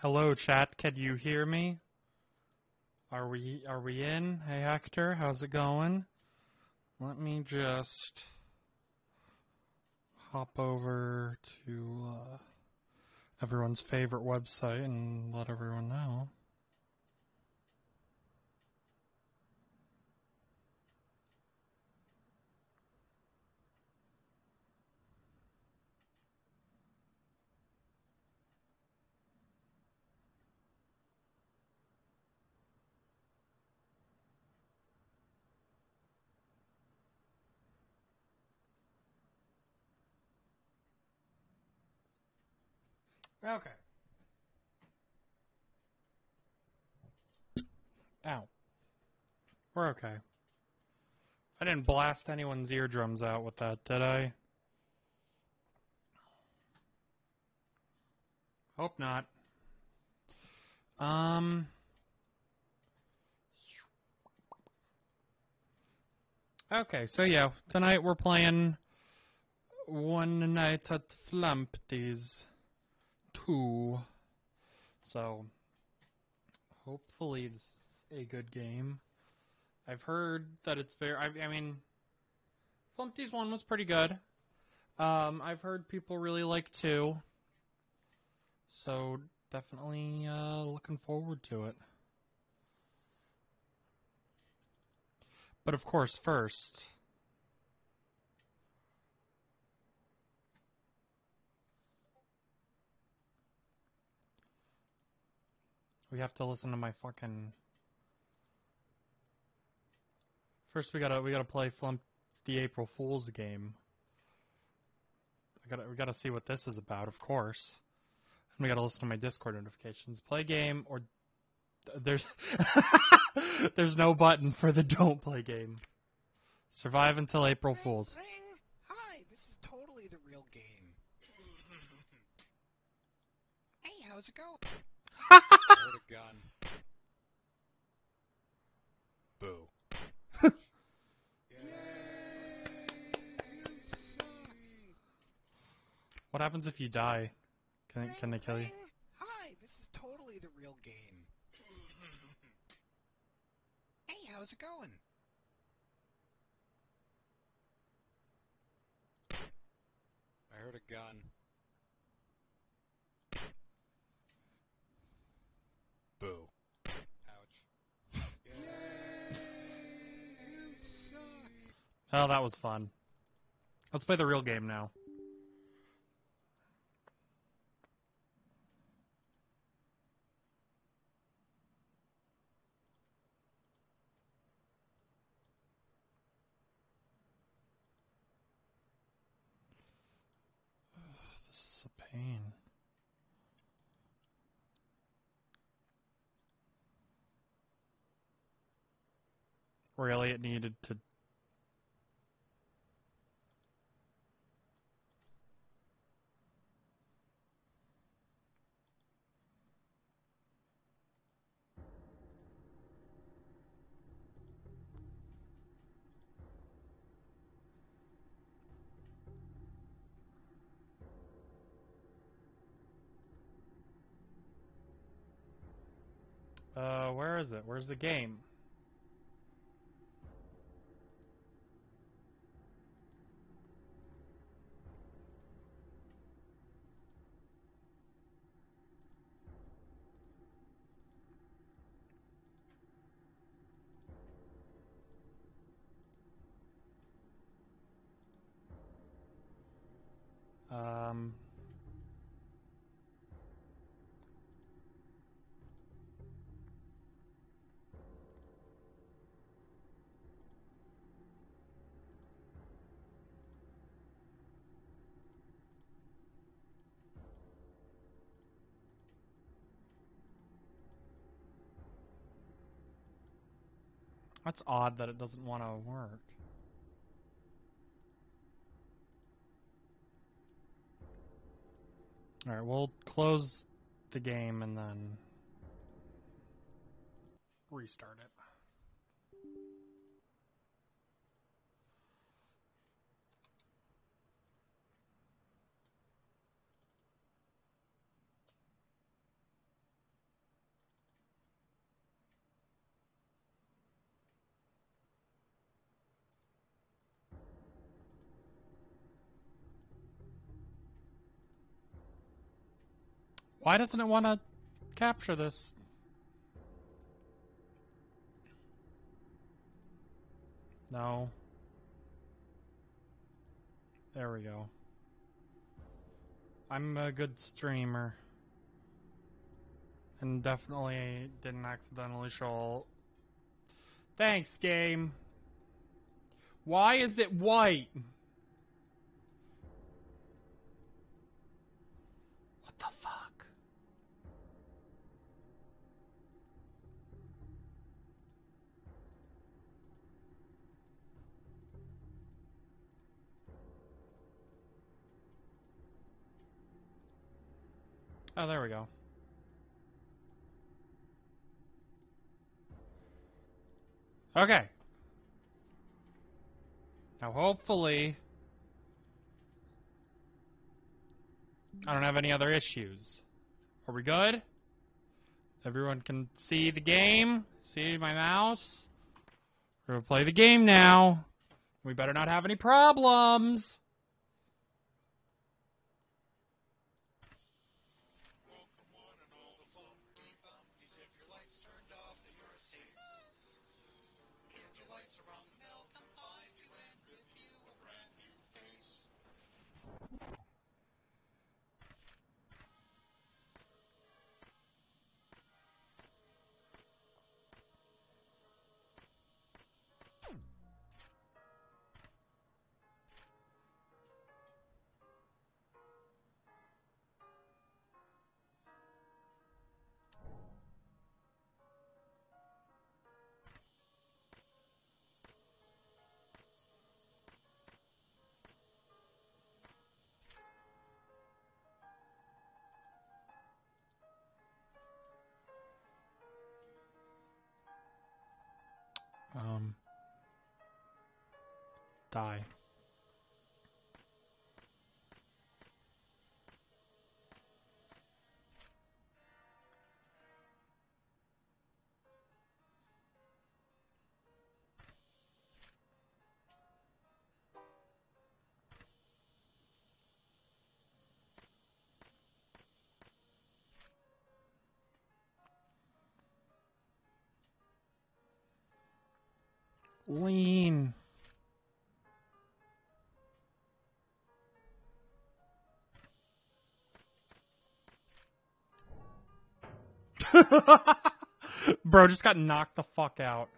Hello, chat. Can you hear me? Are we are we in? Hey, Hector, how's it going? Let me just hop over to uh, everyone's favorite website and let everyone know. Okay. Ow. We're okay. I didn't blast anyone's eardrums out with that, did I? Hope not. Um. Okay, so yeah, tonight we're playing One Night at Flumpty's 2. So, hopefully this is a good game. I've heard that it's very. I, I mean, Flumpty's 1 was pretty good. Um, I've heard people really like 2. So, definitely uh, looking forward to it. But of course, first. We have to listen to my fucking. First, we gotta we gotta play Flump the April Fool's game. I gotta we gotta see what this is about, of course. And we gotta listen to my Discord notifications. Play game or there's there's no button for the don't play game. Survive until April Ring, Fools. ring. Hi, this is totally the real game. hey, how's it going? I heard a gun. Boo. What happens if you die? Can can they kill you? Hi, this is totally the real game. hey, how's it going? I heard a gun. Boo. Ouch. Oh, that was fun. Let's play the real game now. This is a pain. Really, it needed to. Uh, where is it? Where's the game? That's odd that it doesn't want to work. Alright, we'll close the game and then restart it. Why doesn't it want to capture this? No. There we go. I'm a good streamer. And definitely didn't accidentally show. Thanks, game. Why is it white? What the fuck? Oh, there we go. Okay. Now, hopefully, I don't have any other issues. Are we good? Everyone can see the game? See my mouse? We're gonna play the game now. We better not have any problems. Die. Lean. Bro just got knocked the fuck out.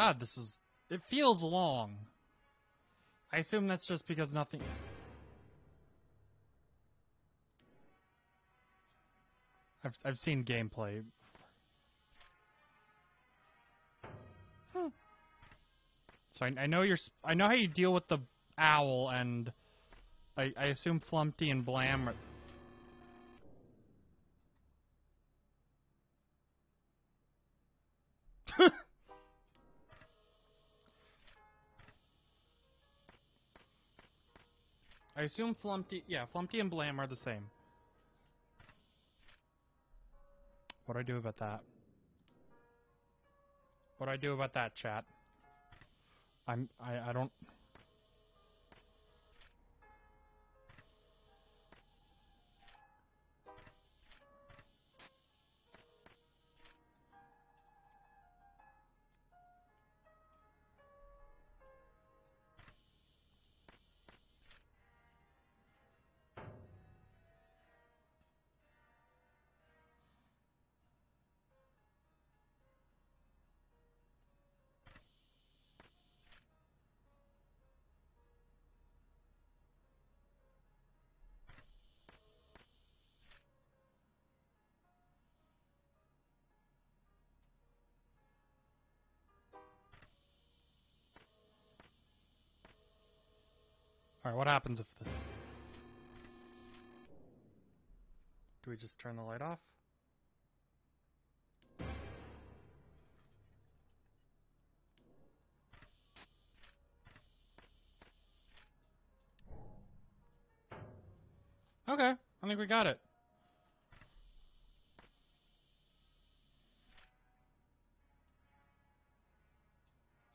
God, this is. It feels long. I assume that's just because nothing. I've I've seen gameplay. So I, I know you're... I know how you deal with the owl, and I I assume Flumpty and Blam. Are, I assume Flumpty. Yeah, Flumpty and Blam are the same. What do I do about that? What do I do about that, chat? I'm. I. I don't. Alright, what happens if the. Do we just turn the light off? Okay, I think we got it.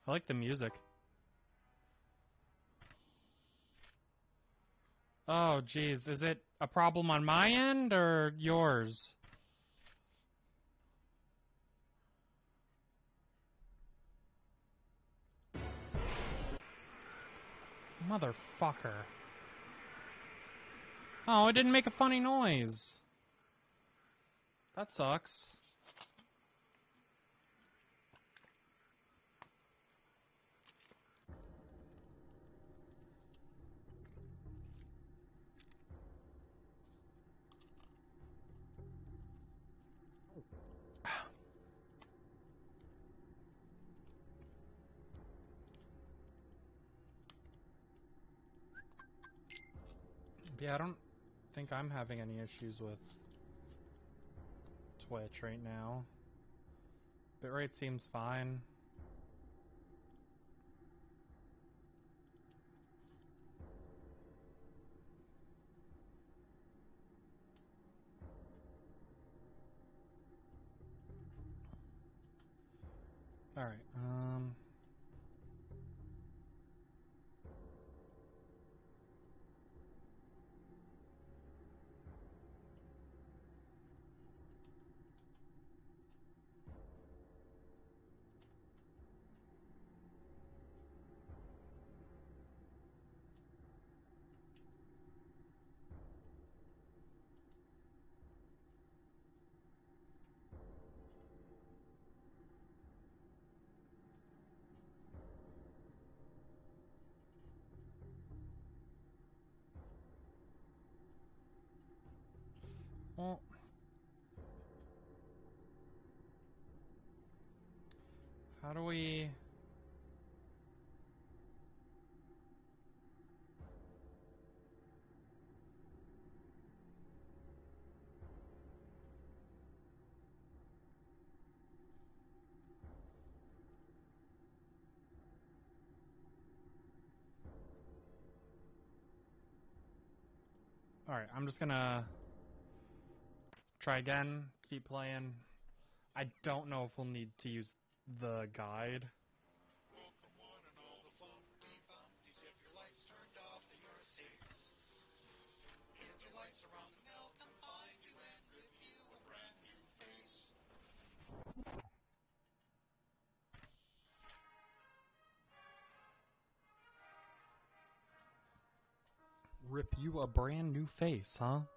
I like the music. Oh, geez. Is it a problem on my end or yours? Motherfucker. Oh, it didn't make a funny noise. That sucks. Yeah, I don't think I'm having any issues with Twitch right now. Bitrate seems fine. Well... How do we... Alright, I'm just gonna try again, keep playing. I don't know if we'll need to use the guide. Rip you a brand new face, bumpties.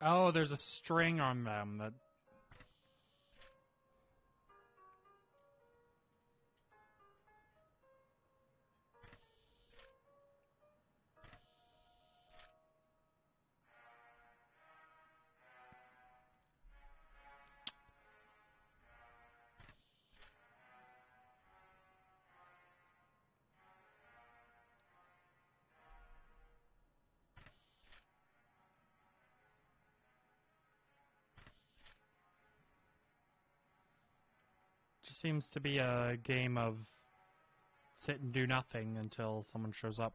Oh, there's a string on them that. seems to be a game of sit and do nothing until someone shows up.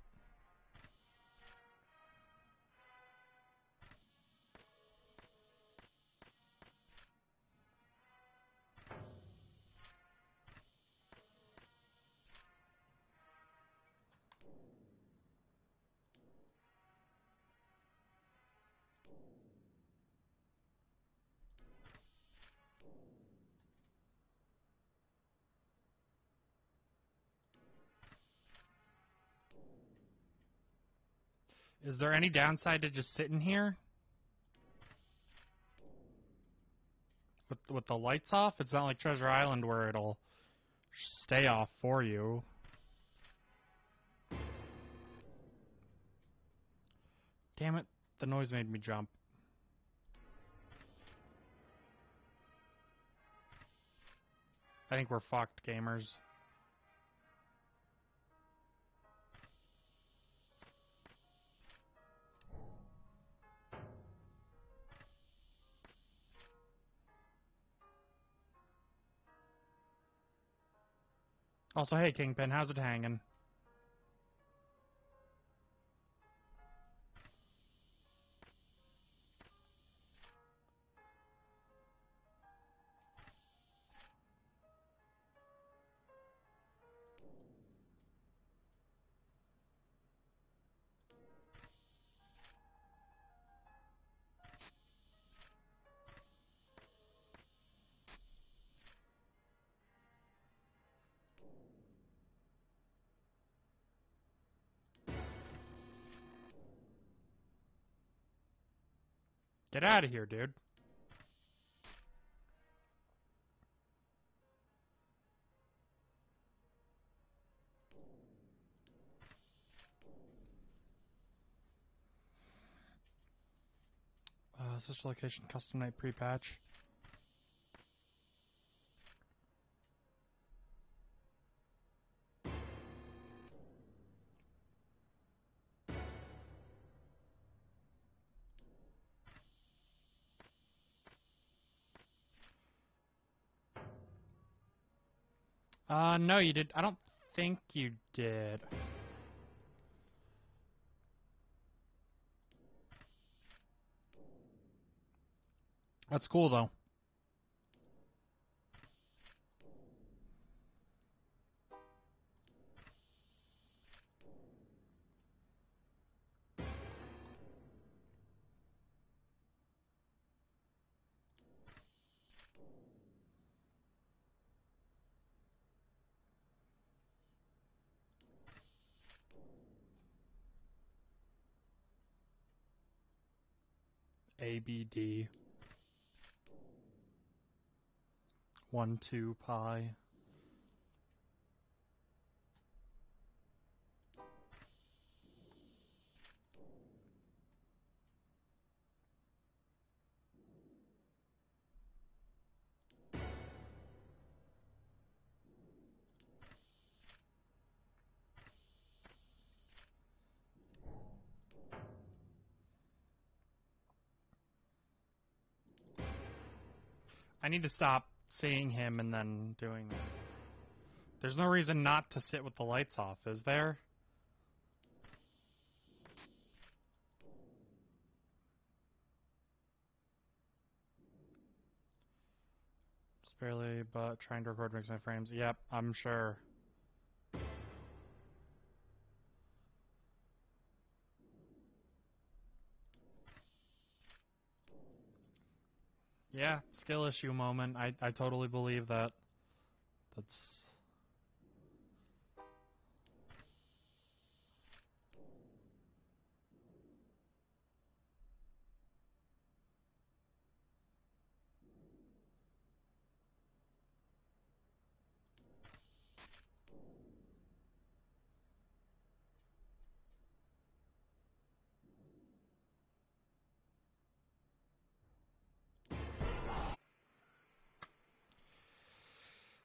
Is there any downside to just sitting here? With with the lights off? It's not like Treasure Island where it'll stay off for you. Damn it, the noise made me jump. I think we're fucked, gamers. Also, hey, Kingpin, how's it hanging? Get out of here, dude. Uh, sister location custom night pre-patch. Uh, no, you did. I don't think you did. That's cool, though. ABD. 1, 2, pi. I need to stop seeing him and then doing that. There's no reason not to sit with the lights off, is there? Just barely, but trying to record makes my frames. Yep, I'm sure. Yeah, skill issue moment. I, I totally believe that. That's.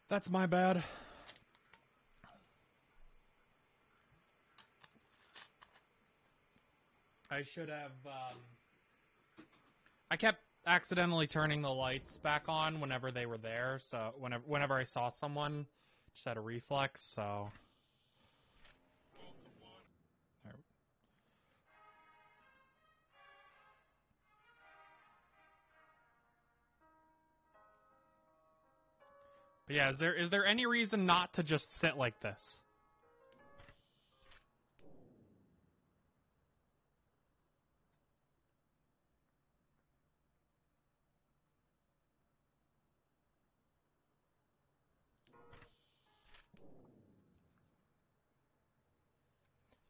That's my bad. I should have. Um, I kept accidentally turning the lights back on whenever they were there. So whenever whenever I saw someone, just had a reflex. So But yeah, is there is there any reason not to just sit like this?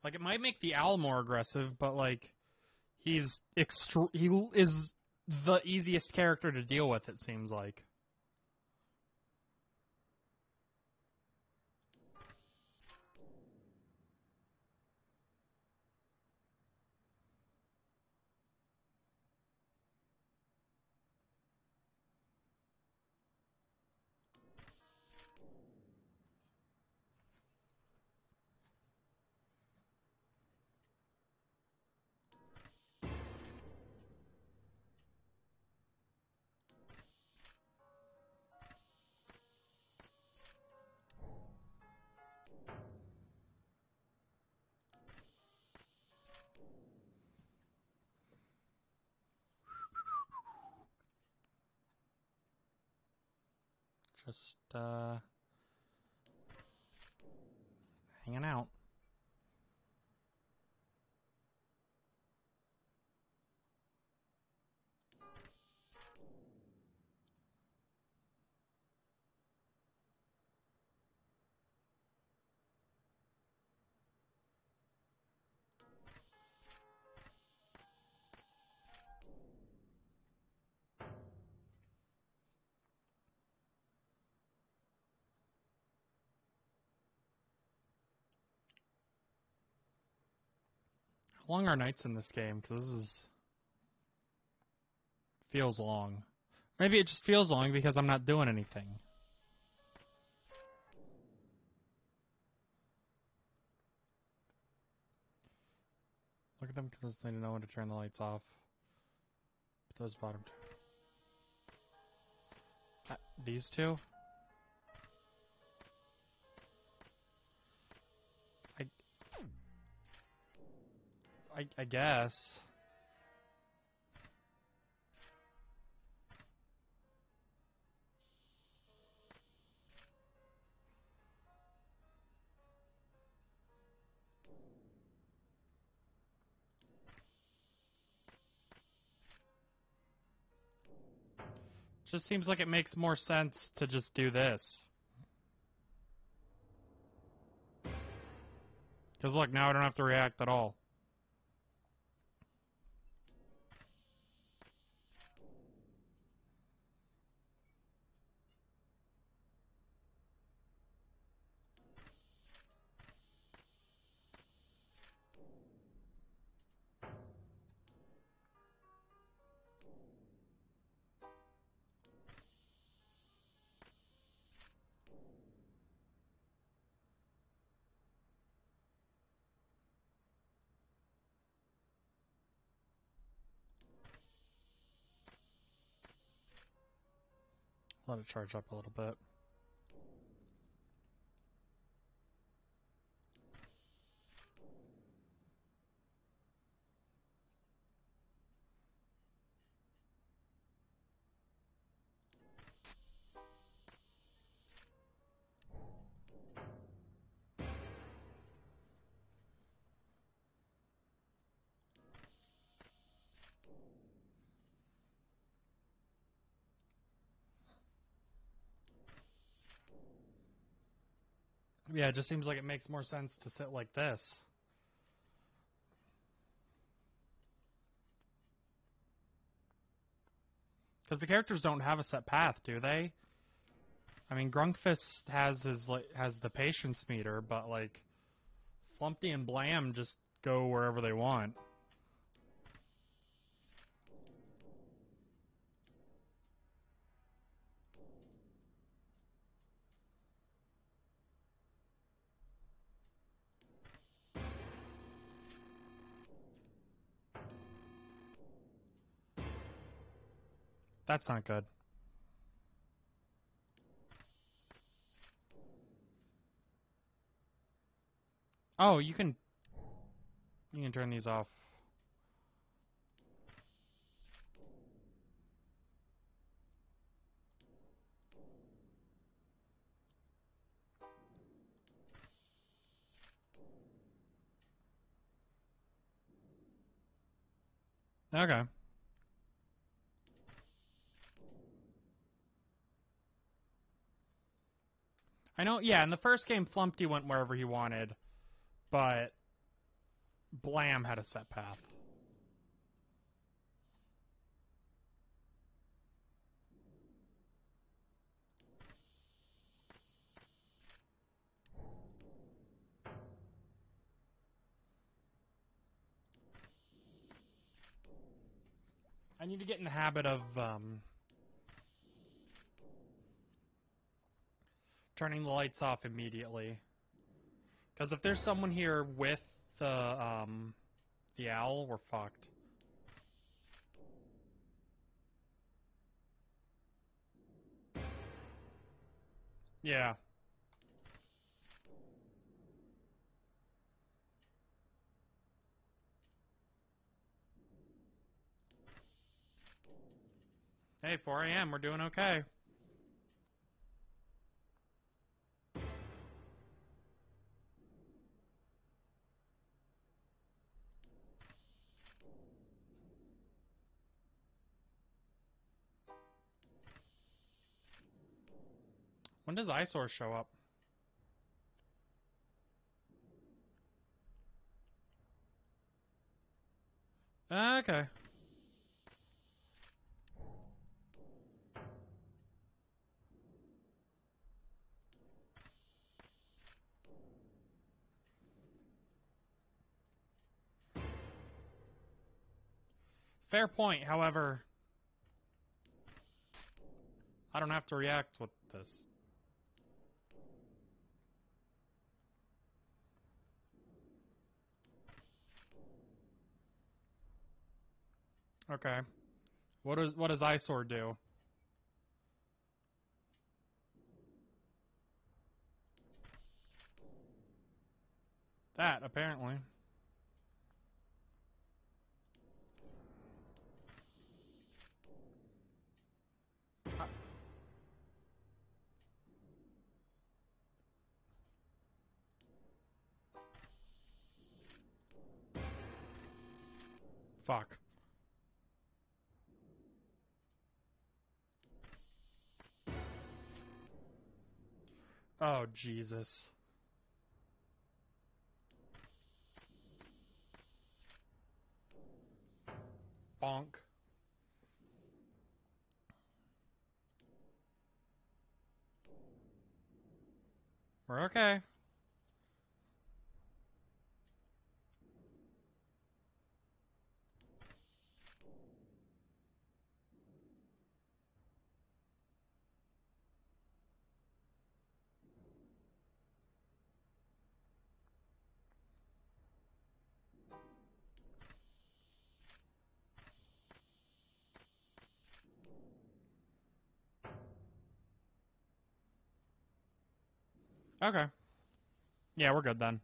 Like it might make the owl more aggressive, but like he's extr- he is the easiest character to deal with. It seems like. Just uh hanging out. Long are nights in this game? Because this is feels long. Maybe it just feels long because I'm not doing anything. Look at them because they know when to turn the lights off. Put those bottom. Uh, these two. I, I guess. Just seems like it makes more sense to just do this. Because look, now I don't have to react at all. It charge up a little bit. Yeah, it just seems like it makes more sense to sit like this. Because the characters don't have a set path, do they? I mean, Grunkfist has his like has the patience meter, but like Flumpty and Blam just go wherever they want. That's not good. Oh, you can... You can turn these off. Okay. I know, yeah, in the first game, Flumpty went wherever he wanted, but Blam had a set path. I need to get in the habit of um, turning the lights off immediately. Because if there's someone here with the um, the owl, we're fucked. Yeah. Hey, 4 a.m. We're doing okay. When does Eyesaur show up? Okay. Fair point, however, I don't have to react with this. Okay. What does what does Eyesaur do? That apparently. Fuck. Oh Jesus. Bonk. We're okay. Okay. Yeah, we're good then.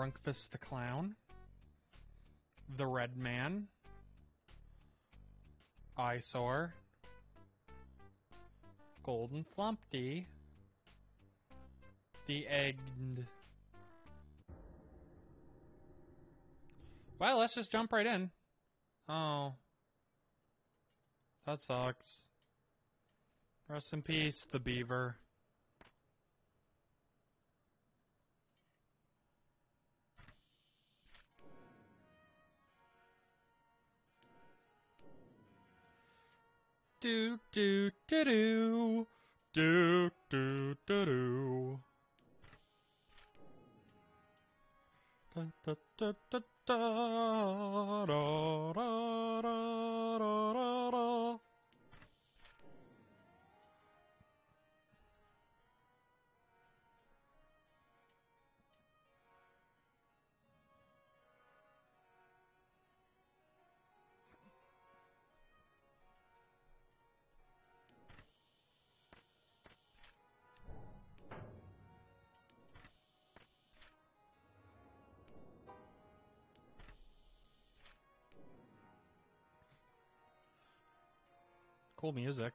Grunkfist the clown, the red man, Eyesaur, Golden Flumpty, the egged. Well, let's just jump right in. Oh. That sucks. Rest in peace, the beaver. Do do do do do do do do. Da, da, da, da, da, da, da, da, da, da, cool music.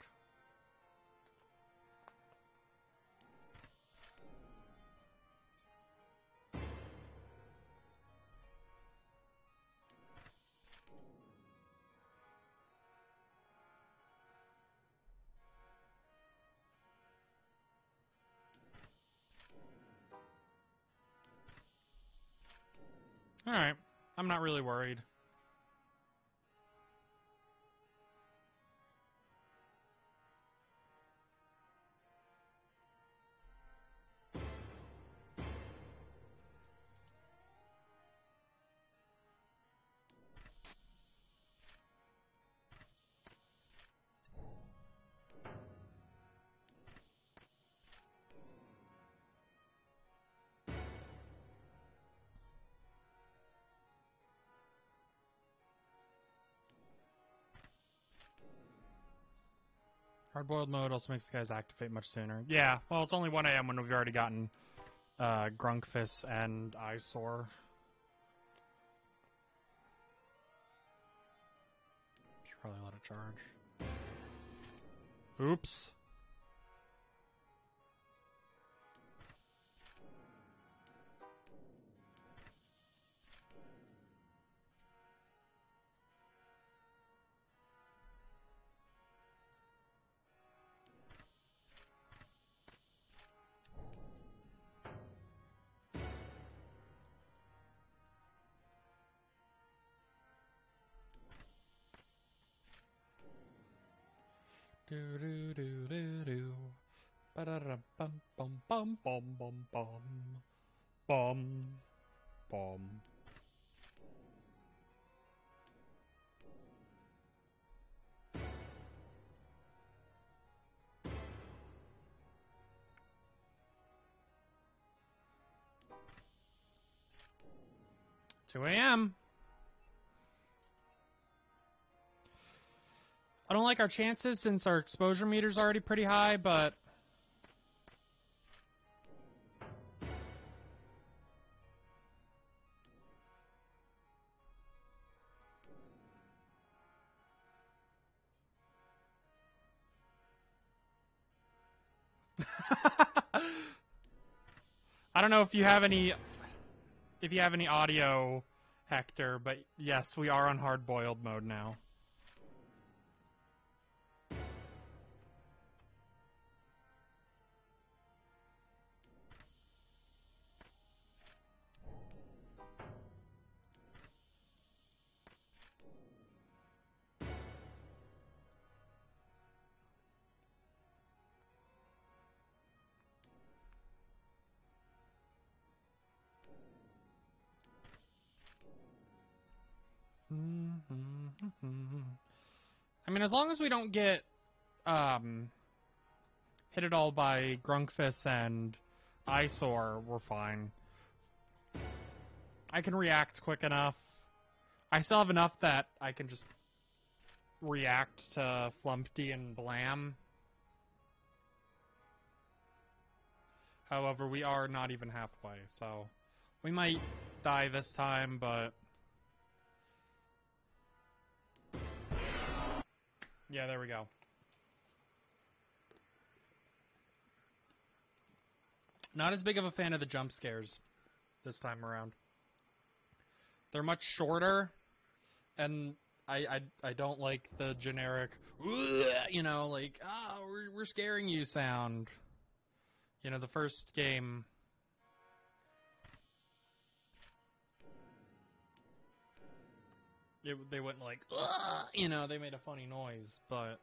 Alright. I'm not really worried. Hard-boiled mode also makes the guys activate much sooner. Yeah, well, it's only 1 a.m. when we've already gotten uh, Grunkfist and Eyesaur. Should probably let it charge. Oops. Do do do do do. Ba-da-dum bum bum bum bum bum bum. Bum. Bum. Two AM. I don't like our chances since our exposure meter's already pretty high, but I don't know if you have any if you have any audio, Hector, but yes, we are on hard boiled mode now. As long as we don't get um, hit at all by Grunkfist and Eyesaur, we're fine. I can react quick enough. I still have enough that I can just react to Flumpty and Blam. However, we are not even halfway, so we might die this time, but Yeah, there we go. Not as big of a fan of the jump scares this time around. They're much shorter, and I I, I don't like the generic, you know, like oh we're we're scaring you sound. You know, the first game. It, they went like, "Ugh," you know, they made a funny noise, but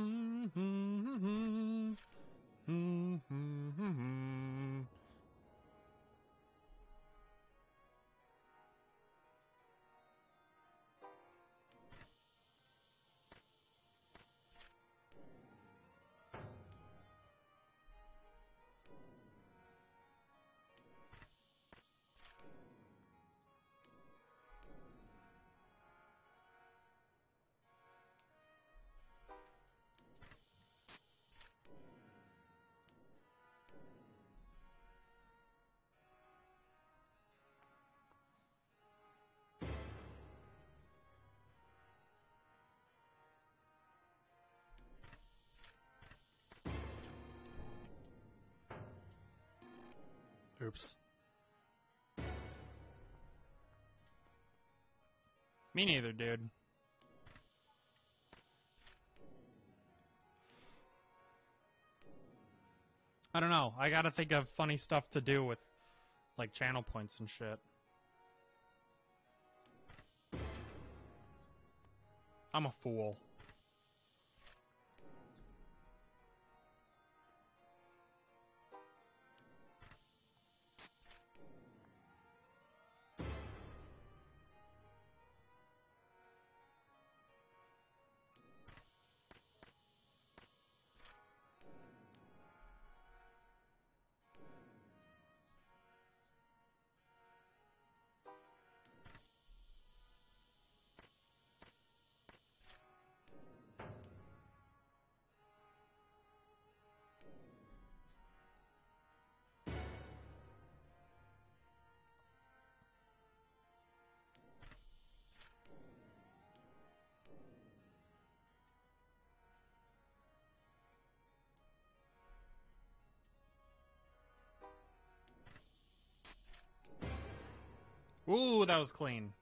Mm-hmm. Oops. Me neither, dude. I don't know. I gotta think of funny stuff to do with, like, channel points and shit. I'm a fool. Ooh, that was clean.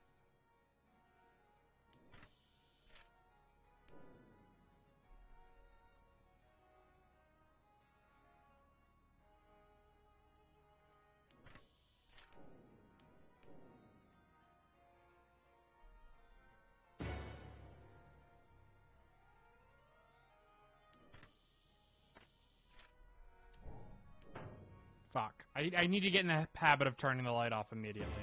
I, I need to get in the habit of turning the light off immediately.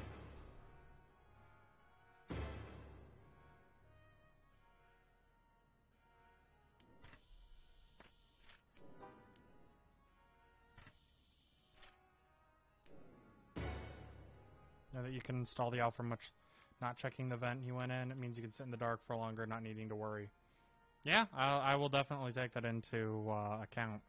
Now that you can install the alpha much not checking the vent you went in, it means you can sit in the dark for longer, not needing to worry. Yeah, I, I will definitely take that into uh, account.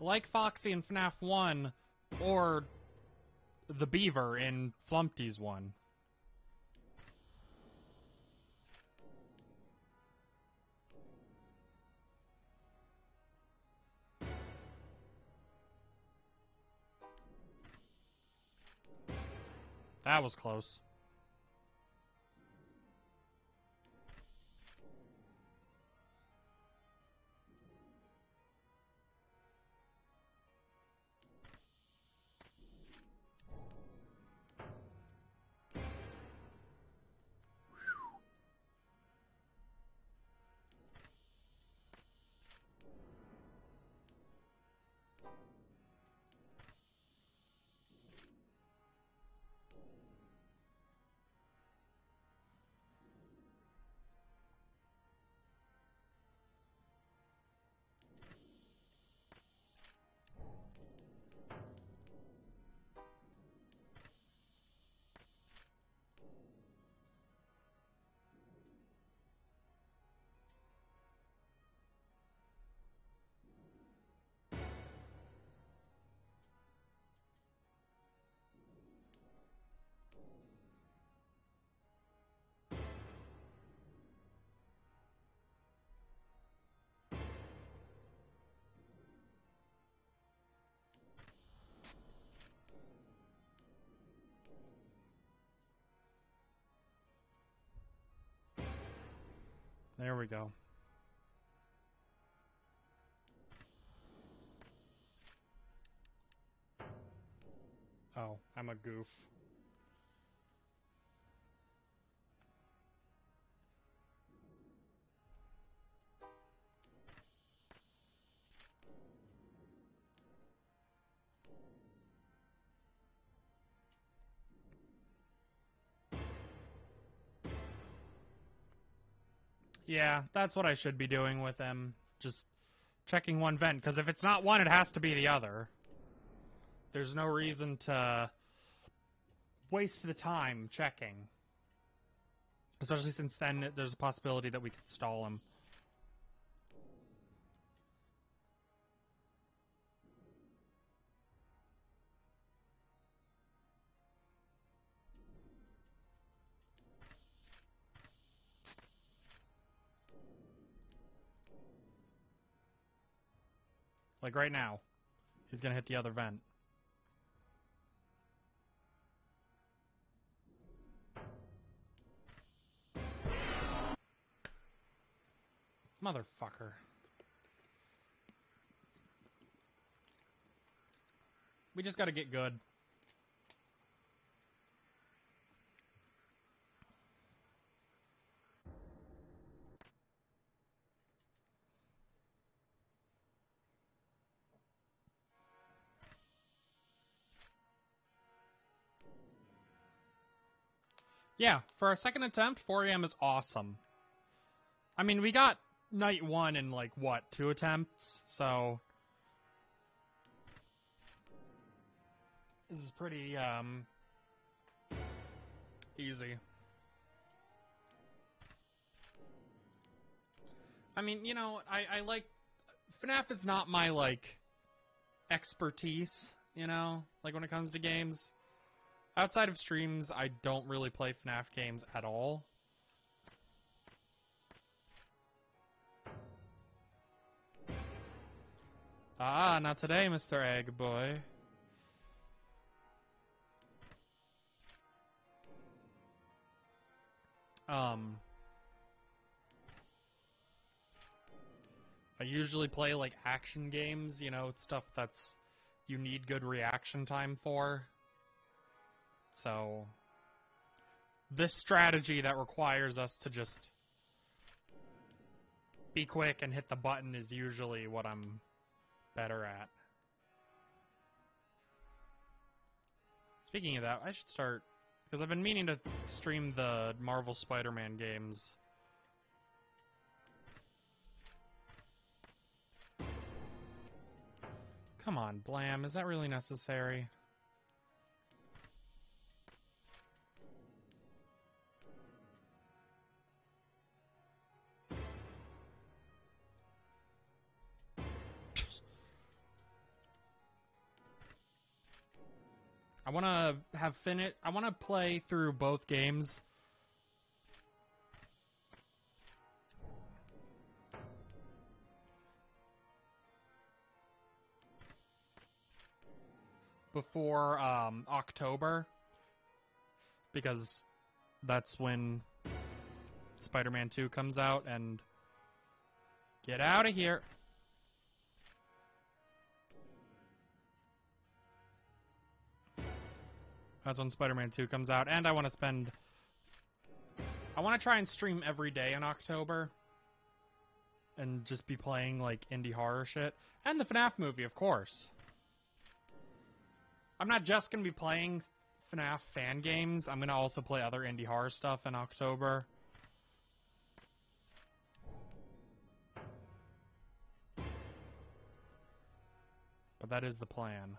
Like Foxy in FNAF 1 or the Beaver in Flumpty's 1. That was close. There we go. Oh, I'm a goof. Yeah, that's what I should be doing with them. Just checking one vent, because if it's not one, it has to be the other. There's no reason to waste the time checking. Especially since then there's a possibility that we could stall him. Like right now. He's gonna hit the other vent. Motherfucker. We just gotta get good. Yeah, for our second attempt, 4 a.m. is awesome. I mean, we got night one in like what two attempts, so this is pretty um easy. I mean, you know, I, I like FNAF is not my like expertise, you know, like when it comes to games. Outside of streams, I don't really play FNAF games at all. Ah, not today, Mr. Egg Boy. Um, I usually play like action games, you know, stuff that's you need good reaction time for. So, this strategy that requires us to just be quick and hit the button is usually what I'm better at. Speaking of that, I should start because I've been meaning to stream the Marvel Spider-Man games. Come on, Blam, is that really necessary? I want to have finite. I want to play through both games. Before um, October, because that's when Spider-Man 2 comes out, and get out of here. That's when Spider-Man 2 comes out, and I want to spend. I want to try and stream every day in October, and just be playing like indie horror shit, and the FNAF movie, of course. I'm not just gonna be playing FNAF fan games. I'm gonna also play other indie horror stuff in October. But that is the plan.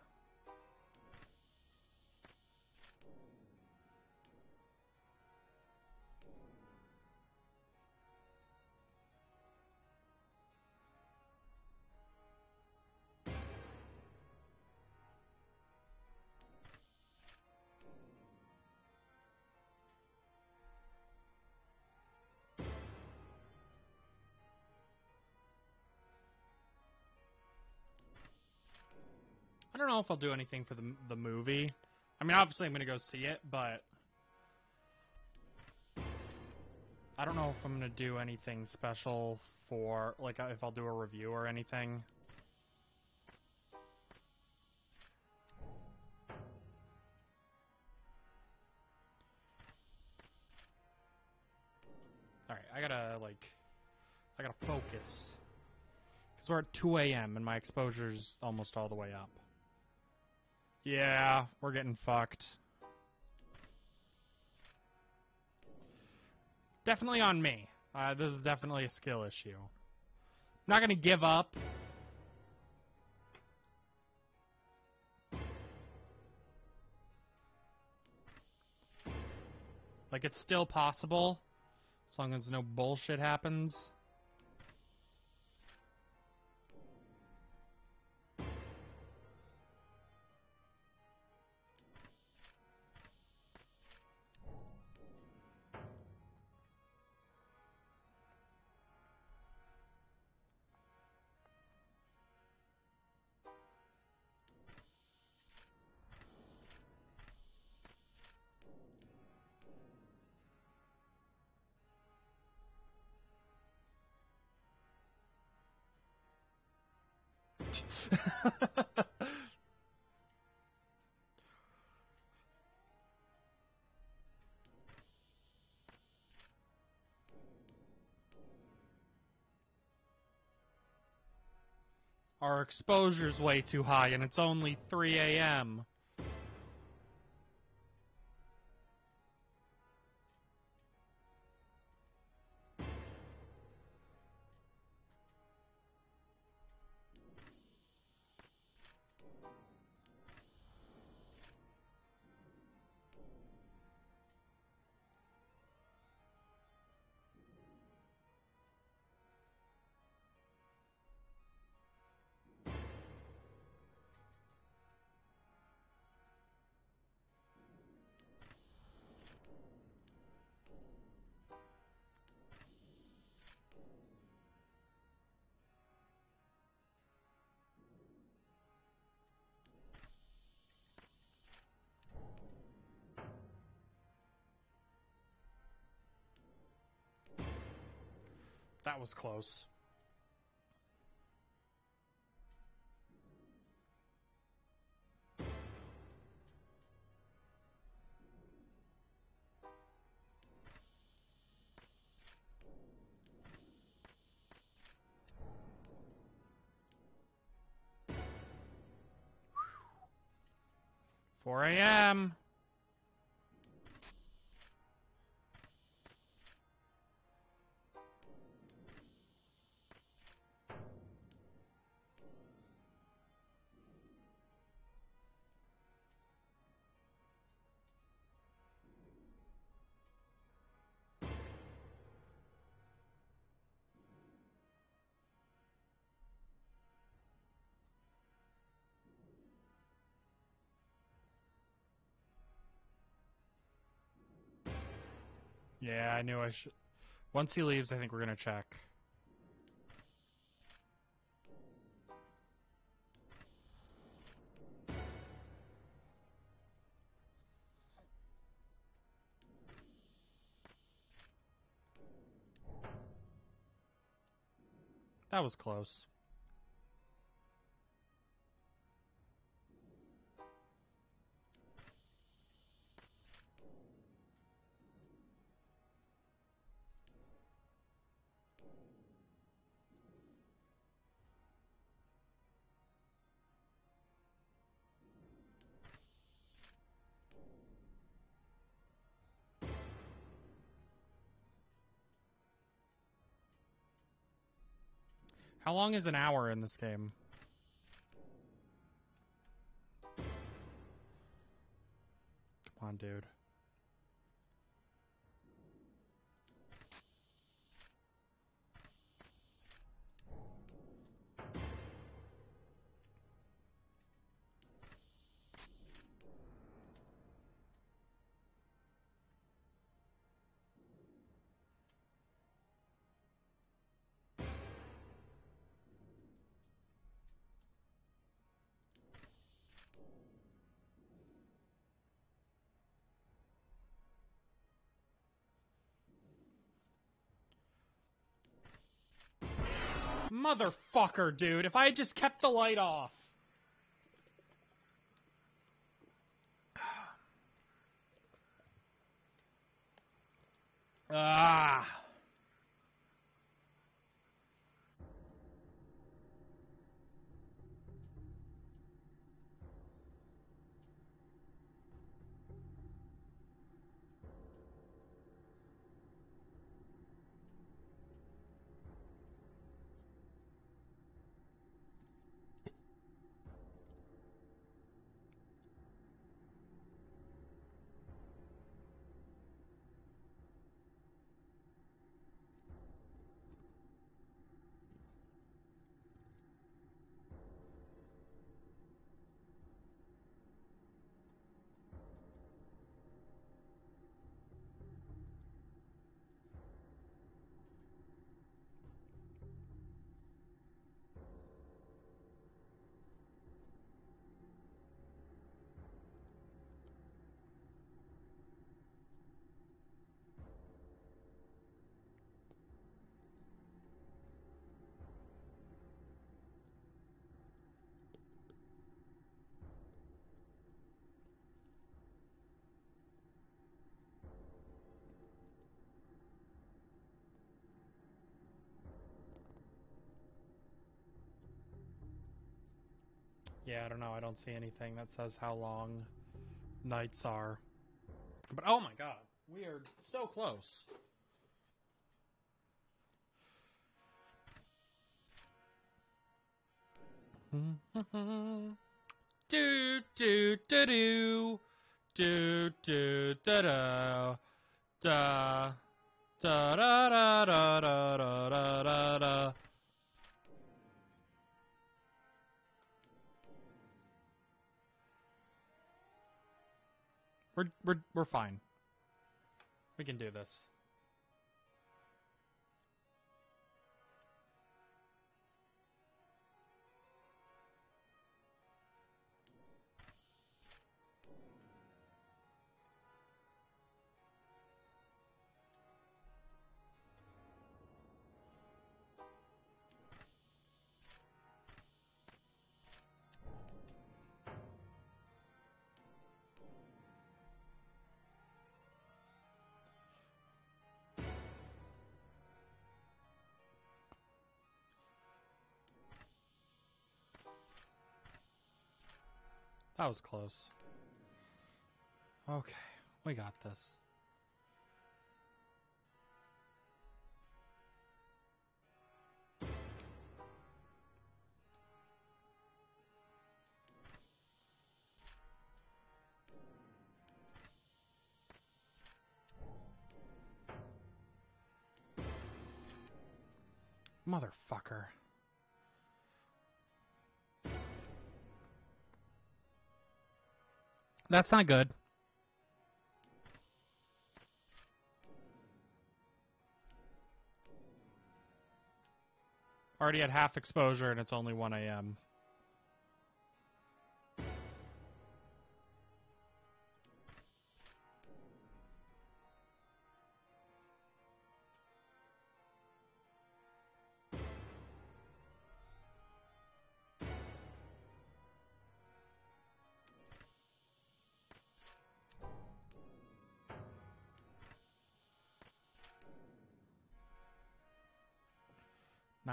Don't know if I'll do anything for the the movie. I mean, obviously I'm gonna go see it, but I don't know if I'm gonna do anything special for like uh, if I'll do a review or anything. All right, I gotta like, I gotta focus. Cause we're at 2 a.m. and my exposure's almost all the way up. Yeah, we're getting fucked. Definitely on me. Uh, this is definitely a skill issue. I'm not gonna give up. Like it's still possible, as long as no bullshit happens. Our exposure's way too high and it's only 3 a.m. That was close. Four a.m. Yeah, I knew I should. Once he leaves, I think we're gonna check. That was close. How long is an hour in this game? Come on, dude. Motherfucker, dude. If I had just kept the light off. Ah. Yeah, I don't know. I don't see anything that says how long nights are. But oh my god, we are so close. do do do do do do da da da da da da da da da da da We're we're we're fine. We can do this. That was close. Okay, we got this. Motherfucker. That's not good. Already at half exposure and it's only 1 a.m.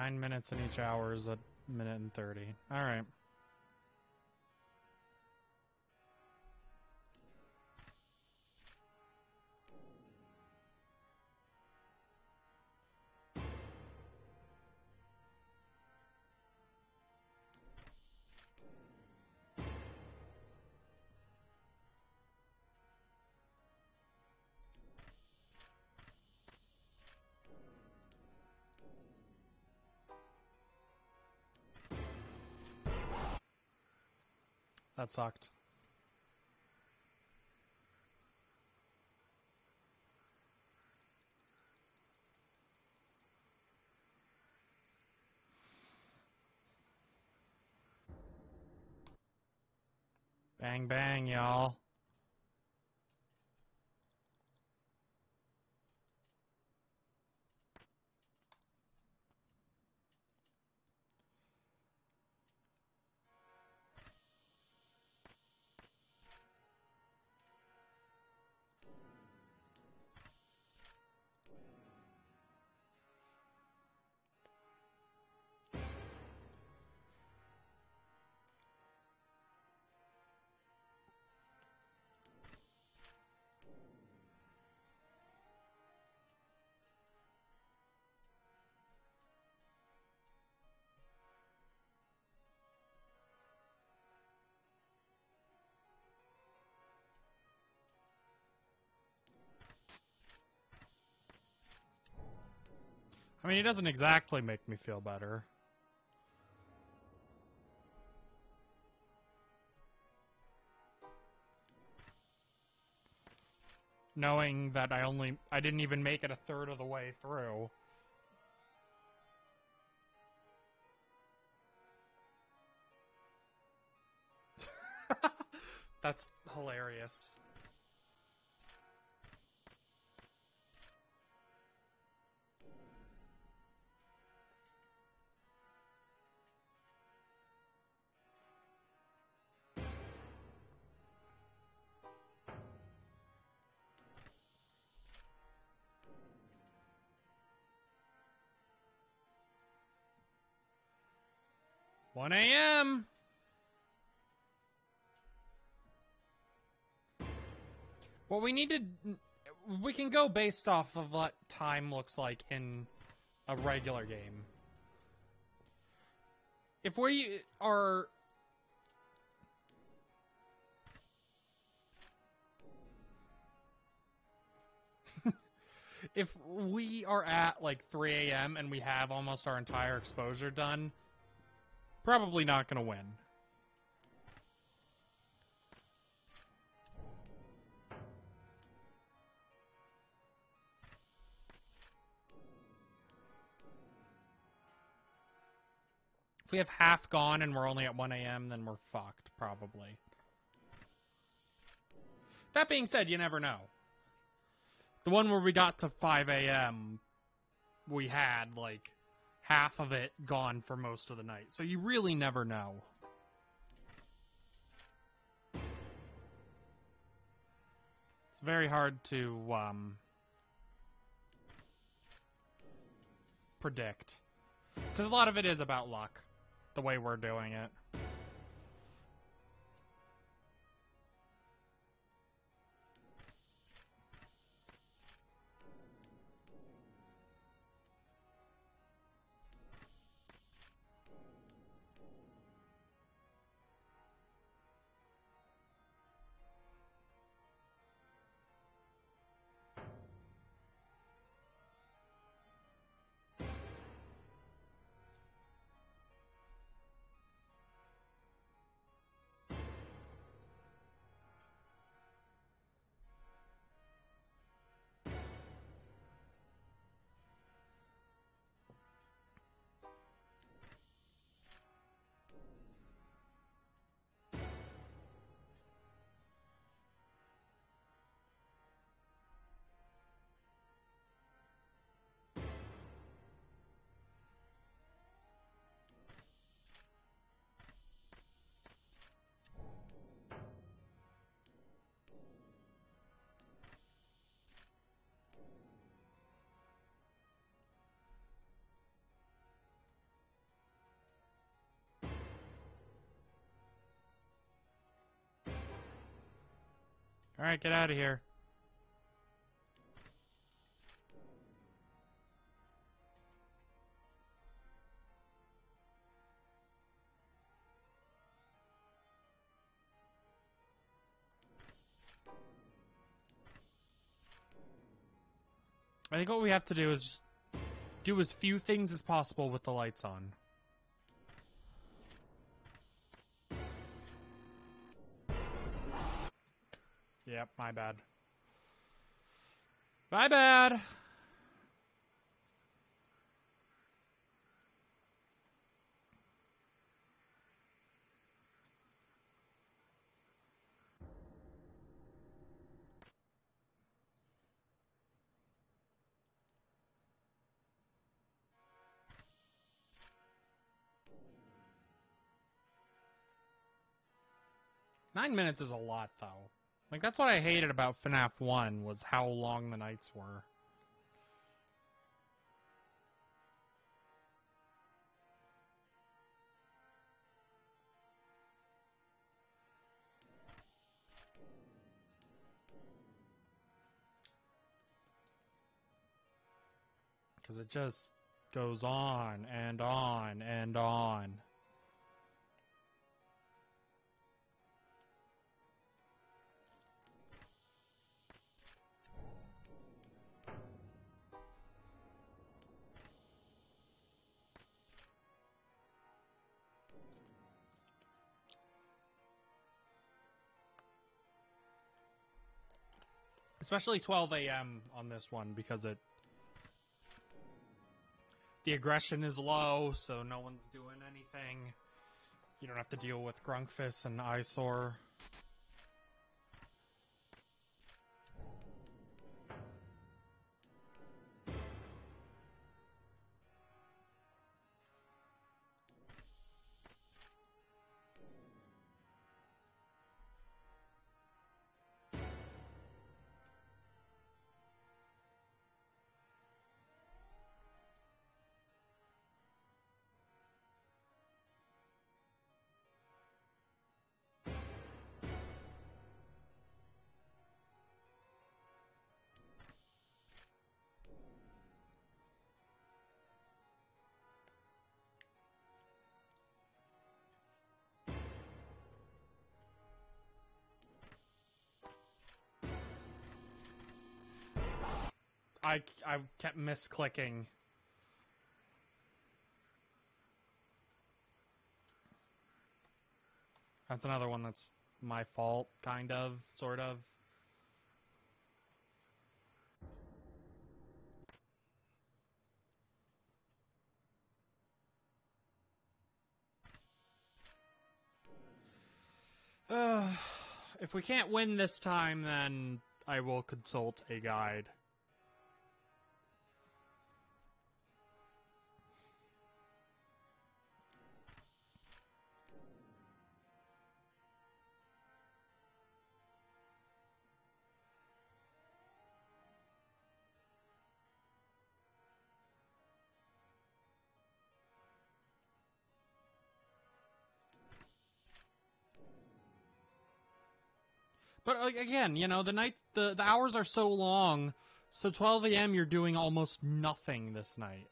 Nine minutes in each hour is a minute and 30. All That sucked. Bang, bang, y'all. I mean, he doesn't exactly make me feel better. Knowing that I only, I didn't even make it a third of the way through. That's hilarious. One a.m. Well, we need to. We can go based off of what time looks like in a regular game. If we are. if we are at like 3 a.m. and we have almost our entire exposure done, probably not going to win. If we have half gone and we're only at 1 a.m., then we're fucked, probably. That being said, you never know. The one where we got to 5 a.m., we had, like, half of it gone for most of the night. So you really never know. It's very hard to, um, predict. Because a lot of it is about luck the way we're doing it. Alright, get out of here. I think what we have to do is just do as few things as possible with the lights on. Yep, my bad. My bad. Nine minutes is a lot, though. Like that's what I hated about FNAF 1 was how long the nights were. Cuz it just goes on and on and on. Especially 12 a.m. on this one because it the aggression is low, so no one's doing anything. You don't have to deal with Grunkfist and Eyesaur. I, I kept misclicking. That's another one that's my fault, kind of, sort of. Uh, if we can't win this time, then I will consult a guide. Like, again, you know, the night the, the hours are so long, so 12 a.m. you're doing almost nothing this night.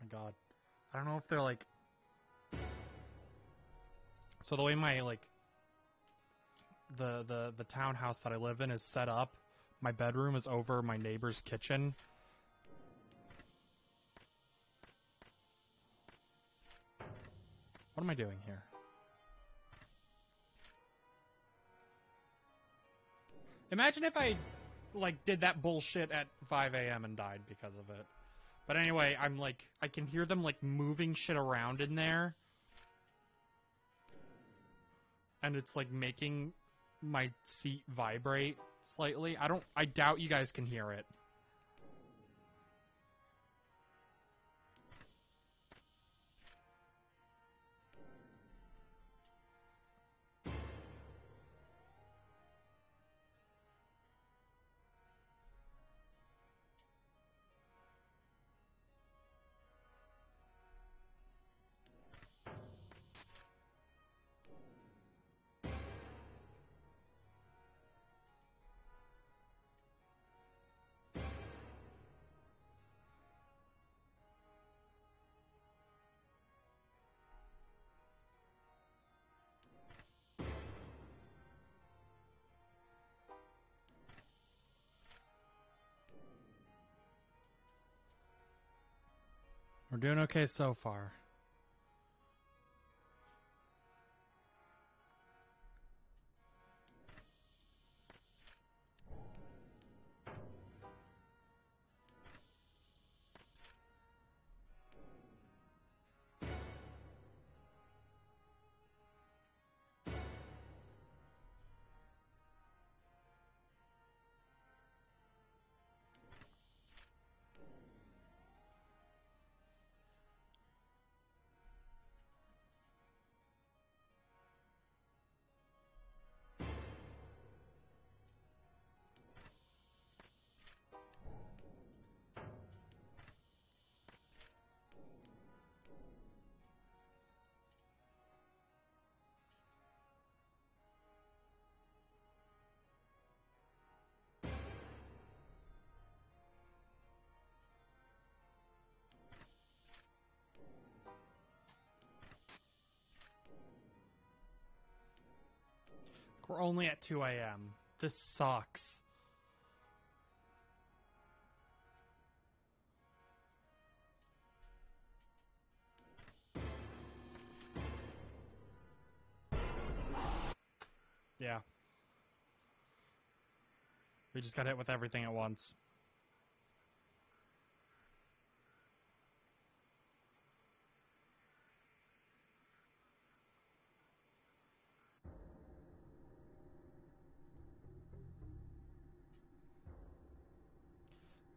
My god. I don't know if they're like So the way my like the the the townhouse that I live in is set up, my bedroom is over my neighbor's kitchen. What am I doing here? Imagine if I like did that bullshit at 5 a.m. and died because of it. But anyway, I'm like, I can hear them like moving shit around in there. And it's like making my seat vibrate slightly. I don't, I doubt you guys can hear it. We're doing okay so far. We're only at 2 a.m. This sucks. Yeah. We just got hit with everything at once.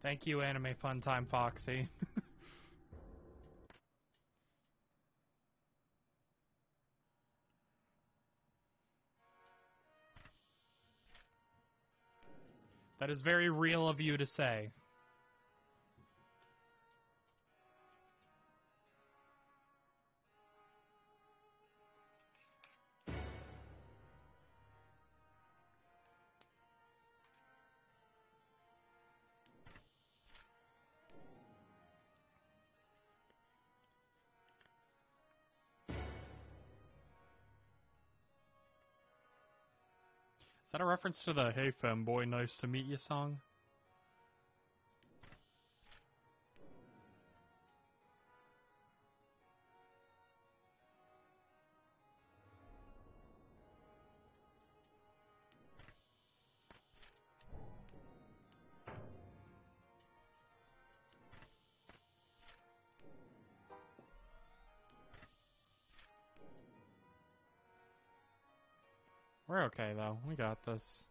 Thank you, Anime Fun Time Foxy. is very real of you to say. That a reference to the Hey Femboy, nice to meet you song? Okay though. We got this.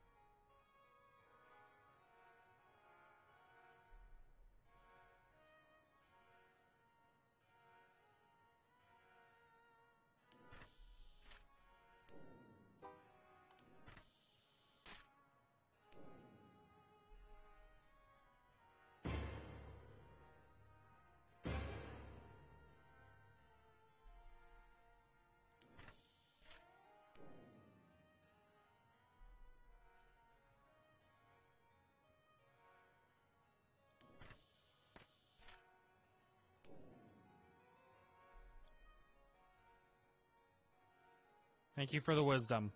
Thank you for the wisdom.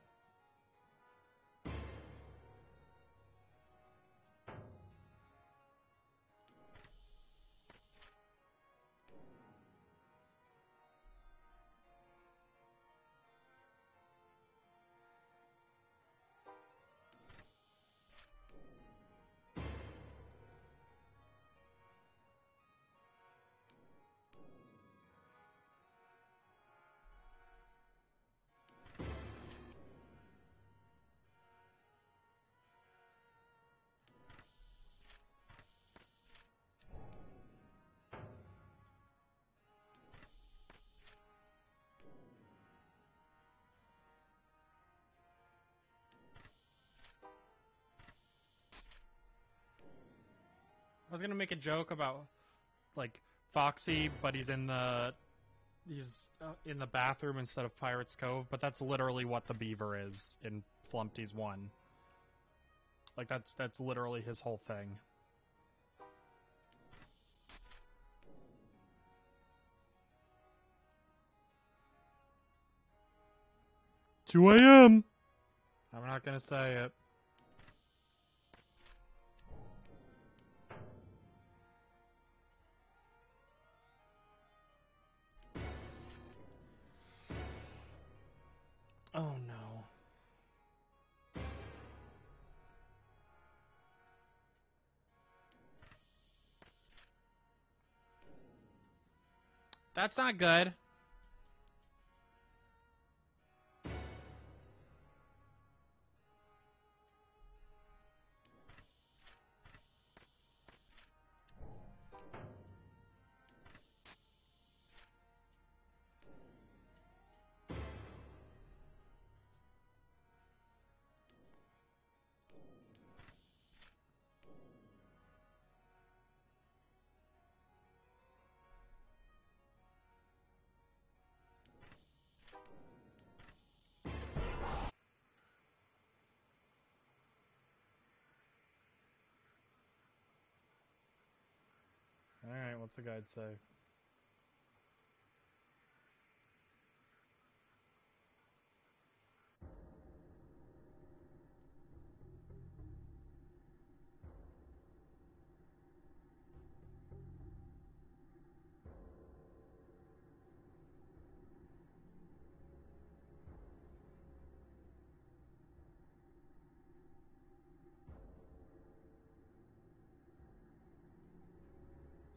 I was gonna make a joke about like Foxy, but he's in the he's uh, in the bathroom instead of Pirates Cove, but that's literally what the beaver is in Flumpty's one. Like that's that's literally his whole thing. Two a.m. I'm not gonna say it. Oh no. That's not good. What's the guide say?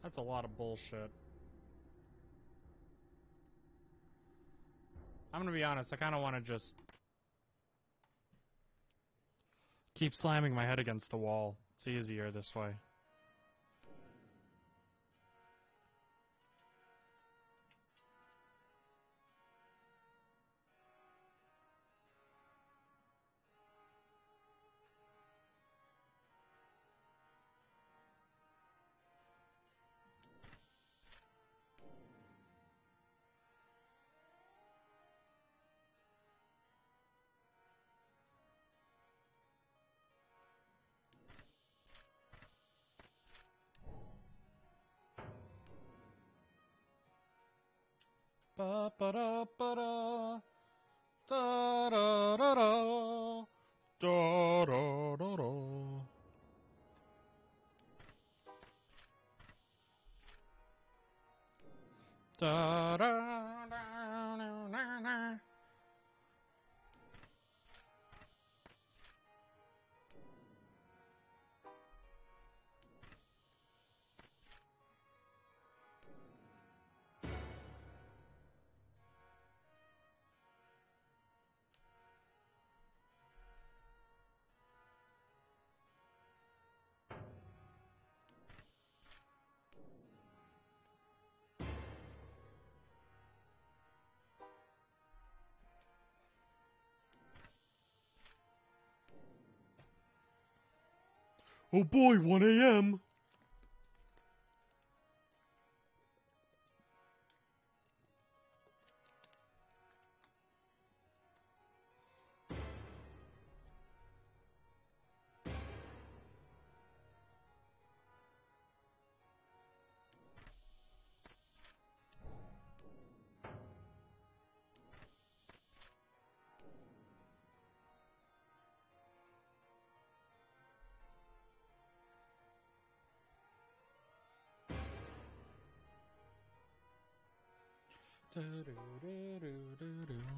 That's a lot of bullshit. I'm gonna be honest, I kinda wanna just keep slamming my head against the wall. It's easier this way. Ba ba da ba da. Da da da da. Da da da da. Da da. Oh boy, 1 a.m. Do, do, do,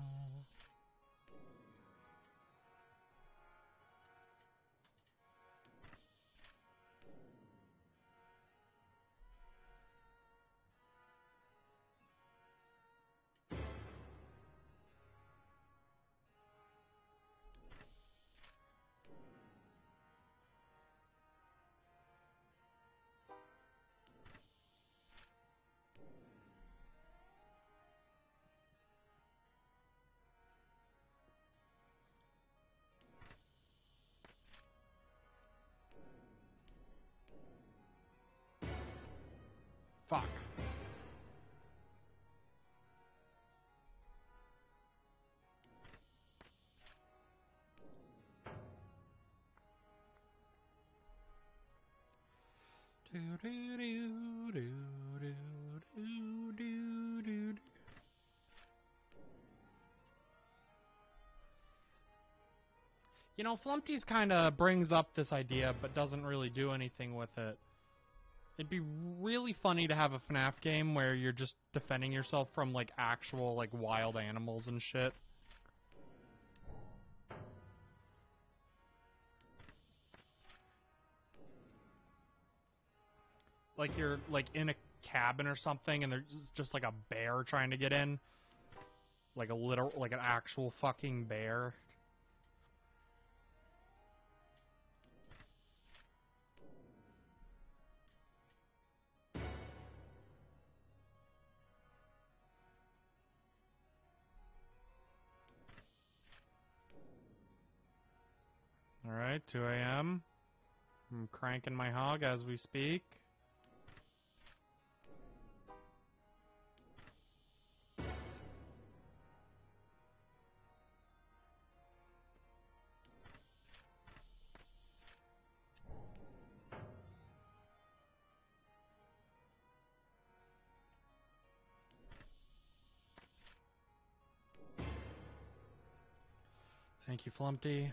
Fuck. Do, do, do, do. Know, Flumpty's kind of brings up this idea, but doesn't really do anything with it. It'd be really funny to have a FNAF game where you're just defending yourself from like actual like wild animals and shit. Like you're like in a cabin or something and there's just like a bear trying to get in. Like a literal like an actual fucking bear. Alright, 2 a.m. I'm cranking my hog as we speak. Thank you, Flumpty.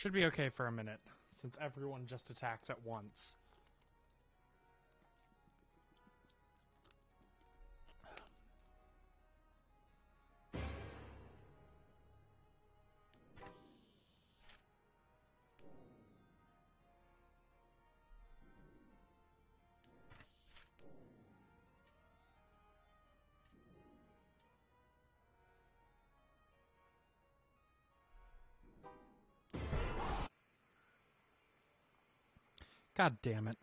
Should be okay for a minute, since everyone just attacked at once. God damn it.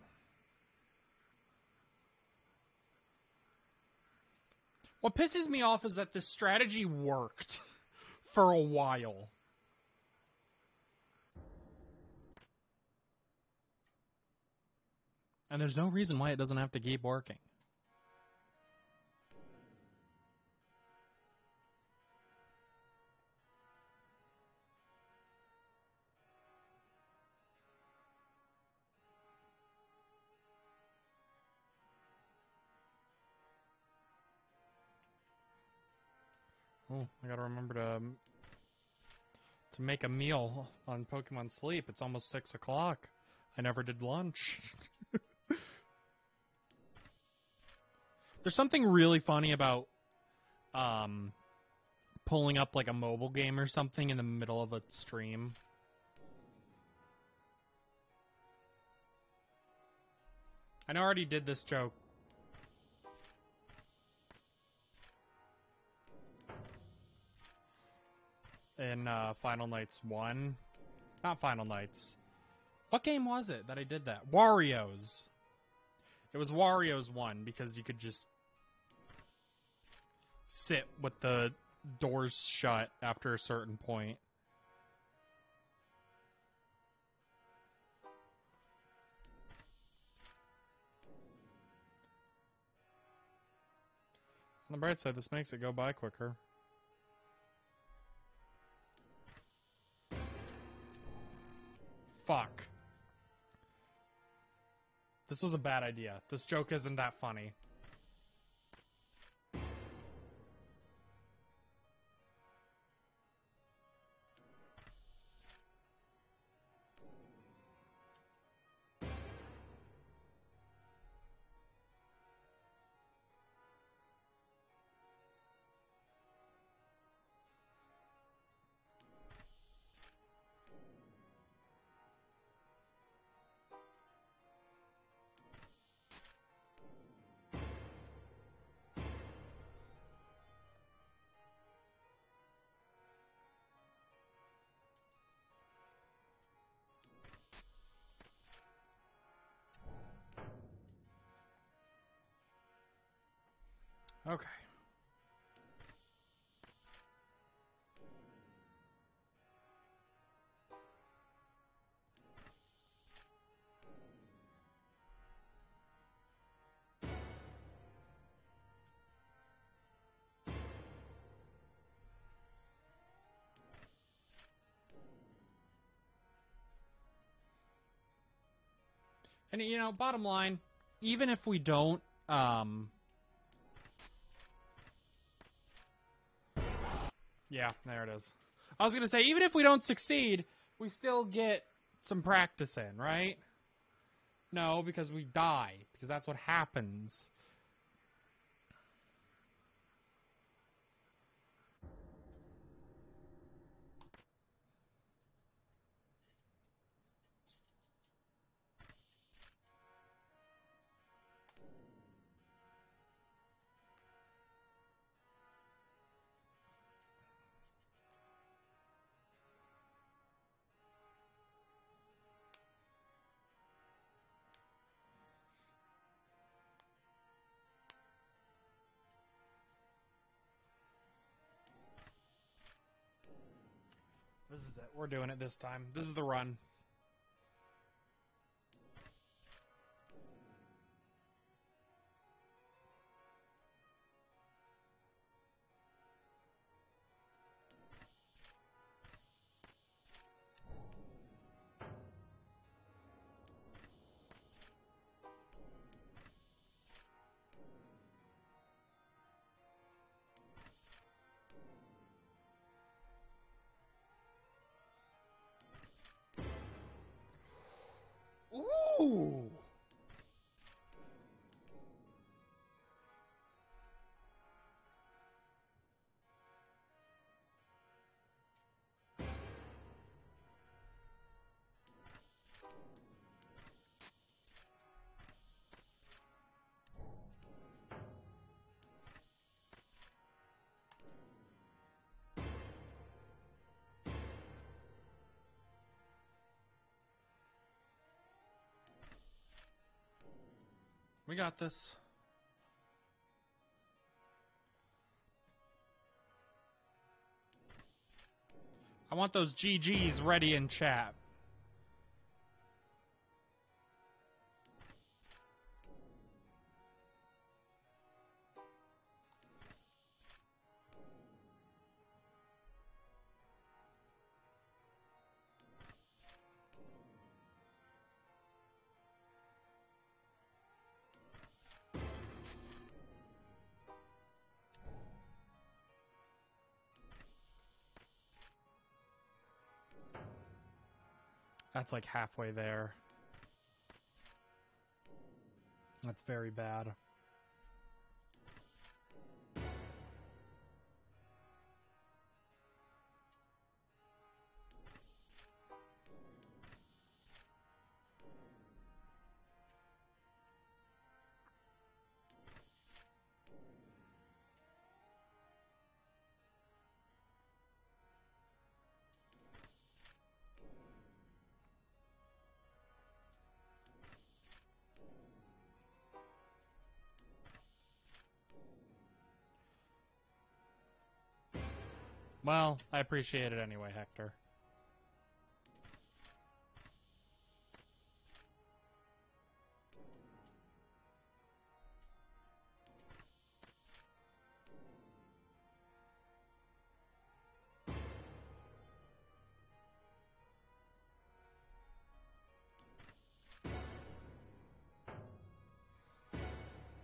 What pisses me off is that this strategy worked for a while. And there's no reason why it doesn't have to keep working. I gotta remember to um, to make a meal on Pokemon Sleep. It's almost six o'clock. I never did lunch. There's something really funny about um pulling up like a mobile game or something in the middle of a stream. I already did this joke in uh, Final Nights 1. Not Final Nights. What game was it that I did that? Wario's. It was Wario's 1 because you could just sit with the doors shut after a certain point. On the bright side, this makes it go by quicker. Fuck. This was a bad idea. This joke isn't that funny. Okay. And you know, bottom line, even if we don't um Yeah, there it is. I was gonna say, even if we don't succeed, we still get some practice in, right? No, because we die, because that's what happens. It. We're doing it this time. This is the run. We got this. I want those GGs ready in chat. That's like halfway there. That's very bad. Well, I appreciate it anyway, Hector.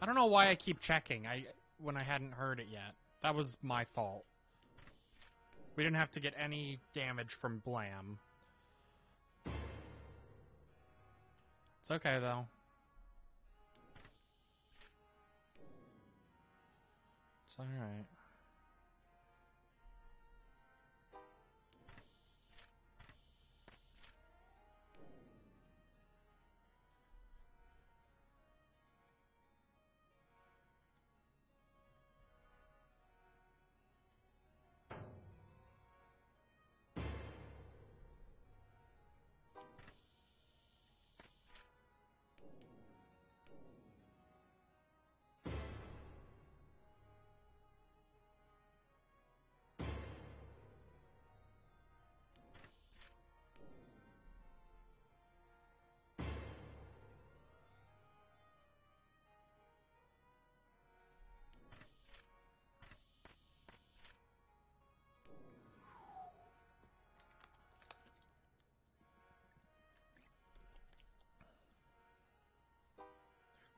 I don't know why I keep checking. I when I hadn't heard it yet. That was my fault. We didn't have to get any damage from Blam. It's okay though. It's alright.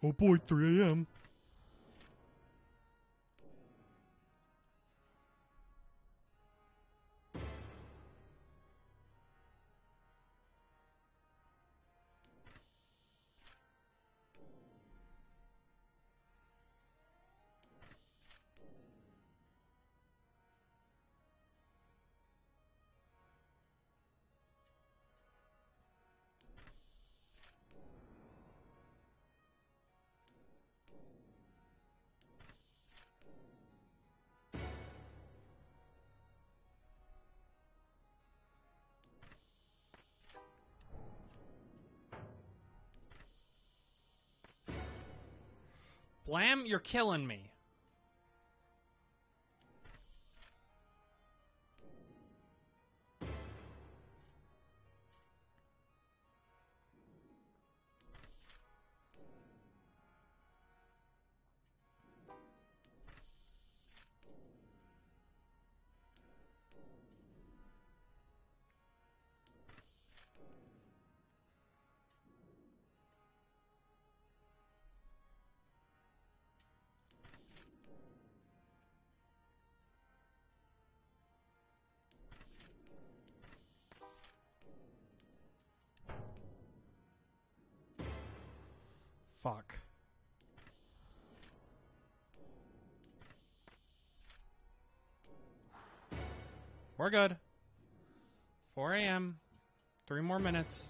Oh boy, 3 a.m. Blam, you're killing me. Fuck. We're good. 4 a.m. Three more minutes.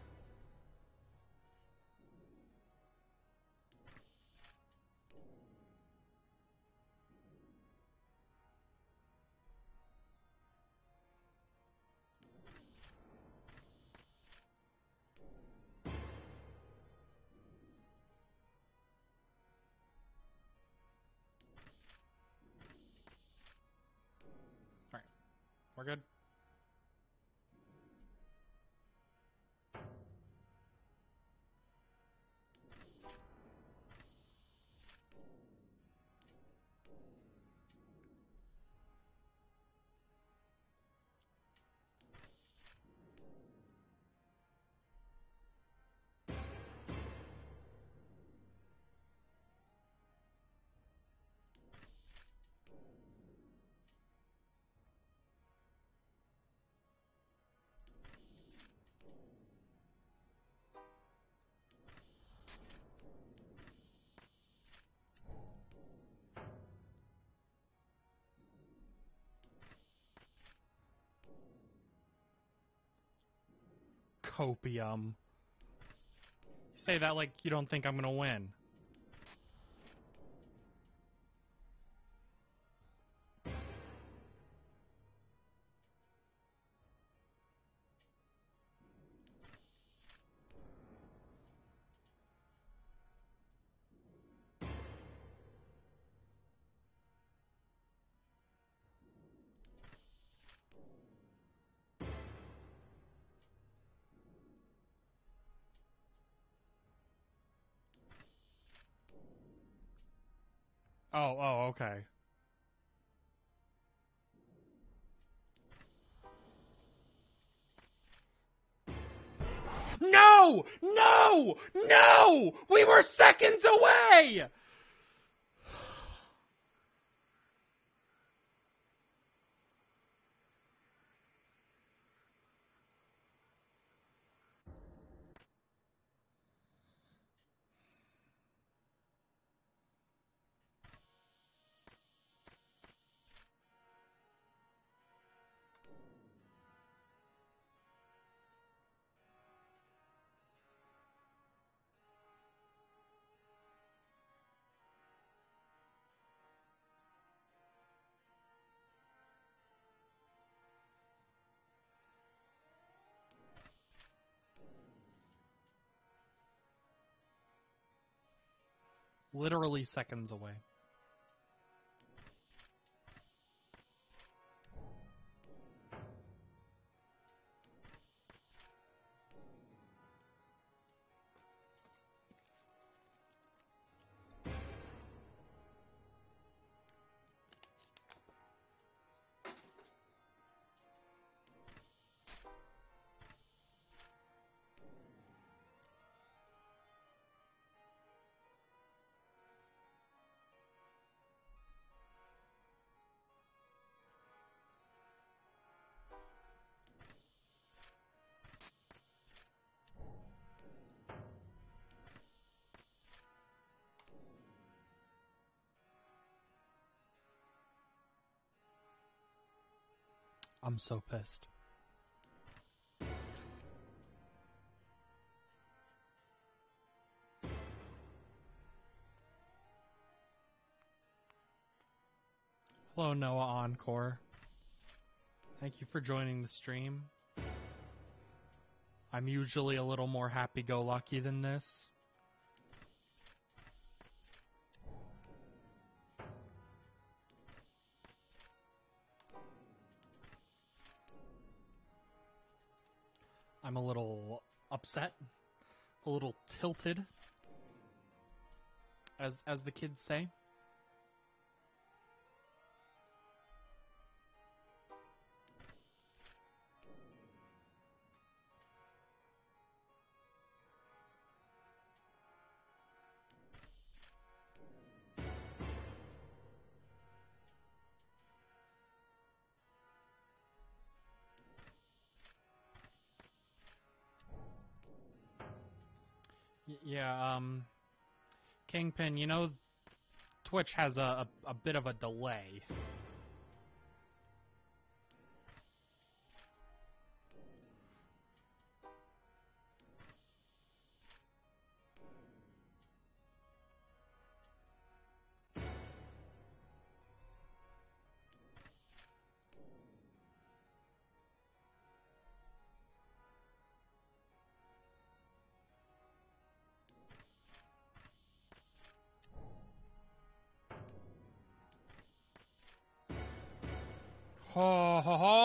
Copium. You say that like you don't think I'm gonna win. Oh, oh, okay. No! No! No! We were seconds away! Literally seconds away. I'm so pissed. Hello, Noah Encore. Thank you for joining the stream. I'm usually a little more happy go lucky than this. I'm a little upset, a little tilted, as as the kids say. Yeah, um Kingpin, you know, Twitch has a, a, a bit of a delay. Ho ho!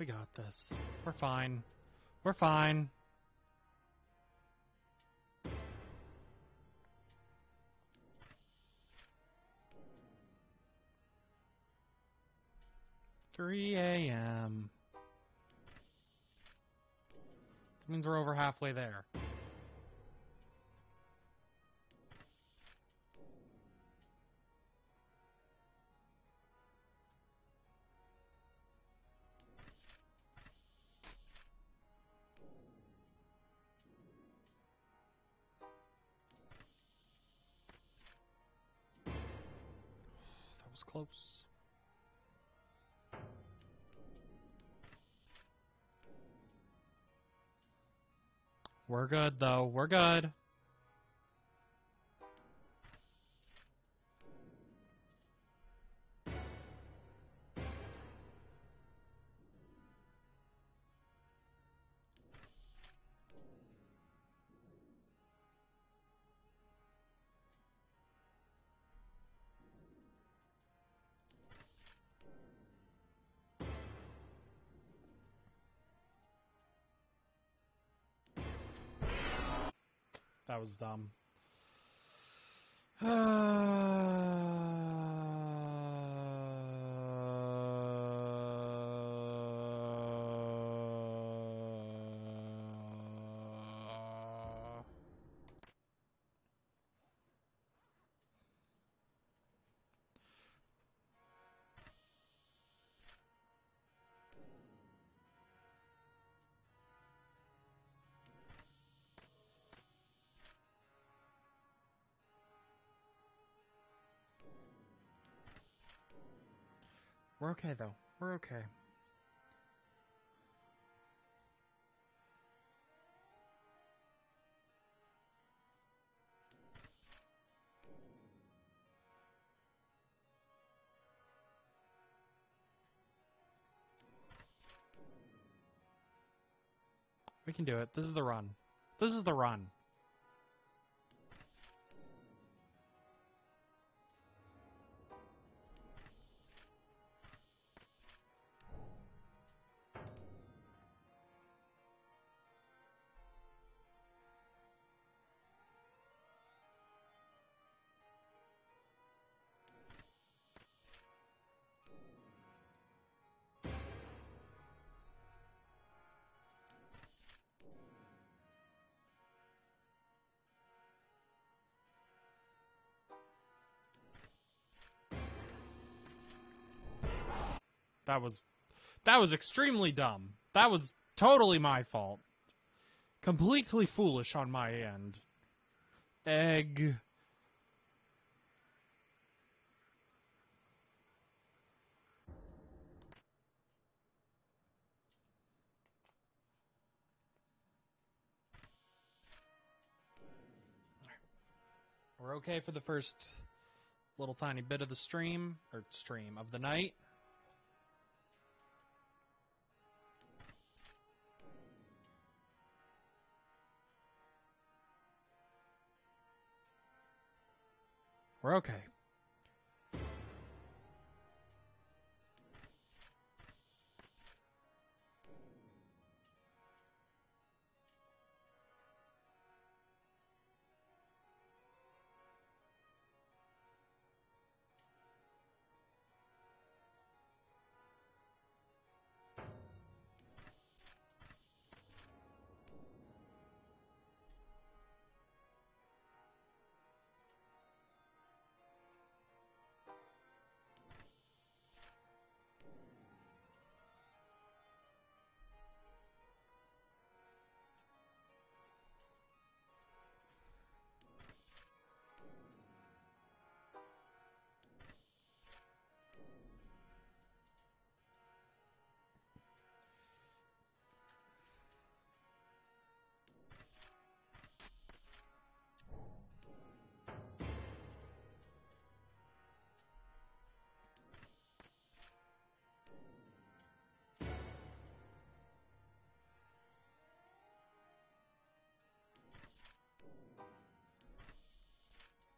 We got this. We're fine. We're fine. Three a.m. That means we're over halfway there. Was close. We're good though. We're good. Was dumb. We're okay though. We're okay. We can do it. This is the run. This is the run. That was that was extremely dumb. That was totally my fault. Completely foolish on my end. Egg. We're okay for the first little tiny bit of the stream, or stream, of the night. Okay.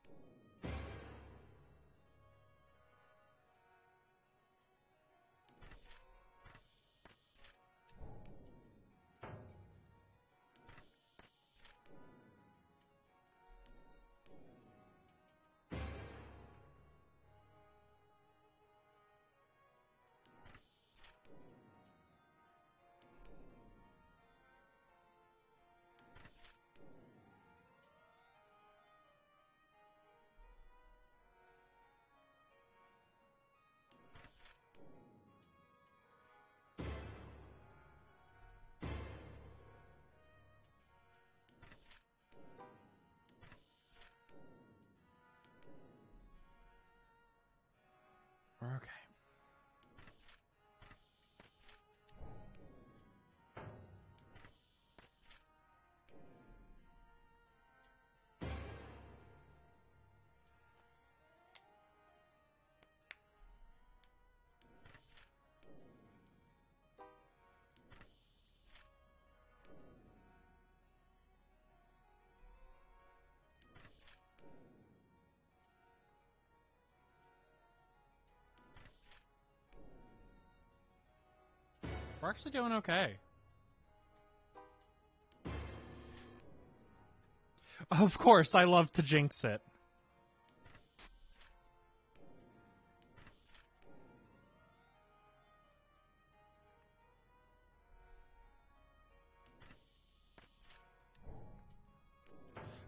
We're okay. We're actually doing okay. Of course, I love to jinx it.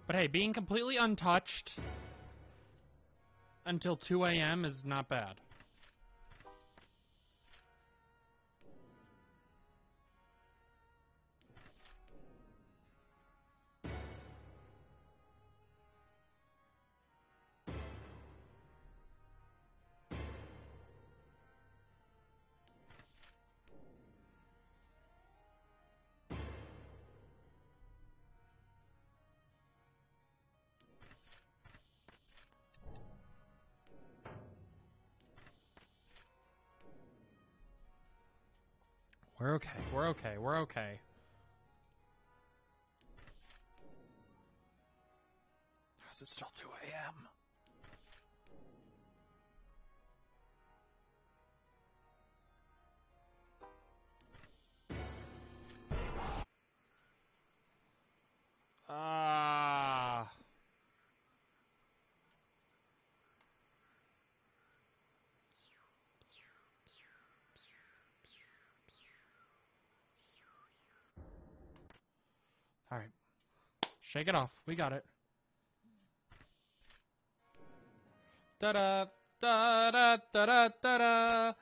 But hey, being completely untouched until 2 a.m. is not bad. We're okay. We're okay. We're okay. Is it still 2 a.m.? Ah. Shake it off. We got it. Da da da da da da da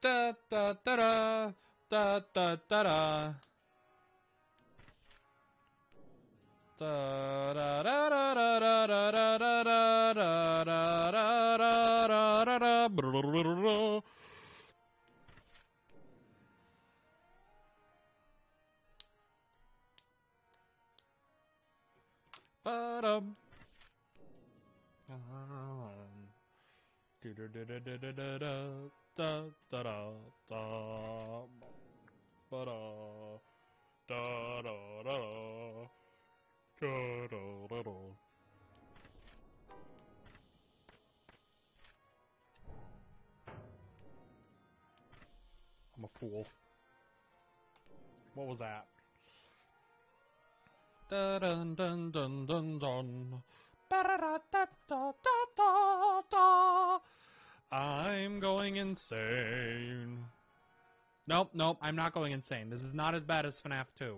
Da da da da da da da da. Da da da da da da da da da da da da da da da. Ba-dum. Do-do-do-do-do-do-do. Da. Da da da da. Da da da da. I'm a fool. What was that? Dun dun dun dun dun. I'm going insane. Nope, nope, I'm not going insane. This is not as bad as FNAF 2.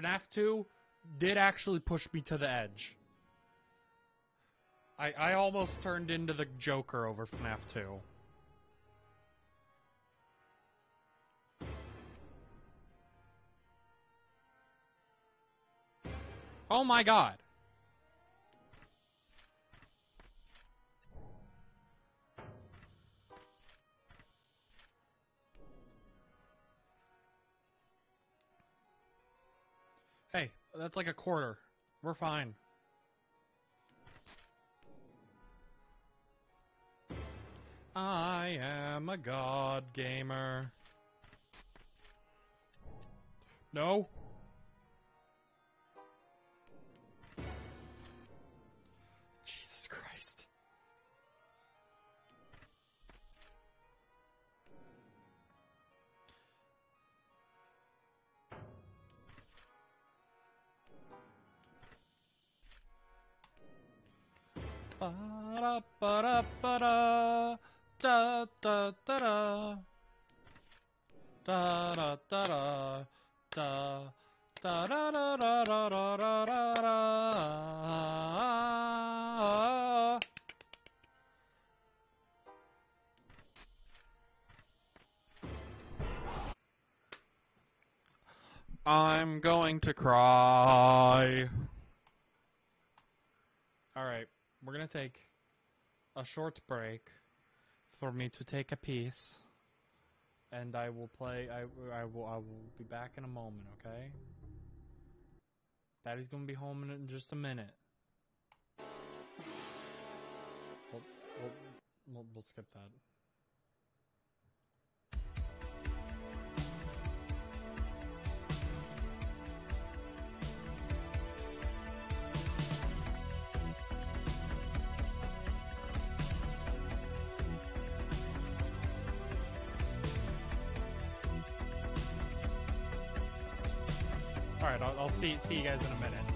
FNAF 2 did actually push me to the edge. I, I almost turned into the Joker over FNAF 2. Oh my god. Hey, that's like a quarter. We're fine. I am a god gamer. No. Ba-da-ba-da-ba-da. Da da da da. Da da da da. Da da da da da da da da da da. I'm going to cry. Alright, we're gonna take a short break for me to take a piece. And I will play I, I will I will be back in a moment, okay? Daddy's gonna be home in just a minute. We'll, we'll, we'll, we'll skip that. See see you guys in a minute.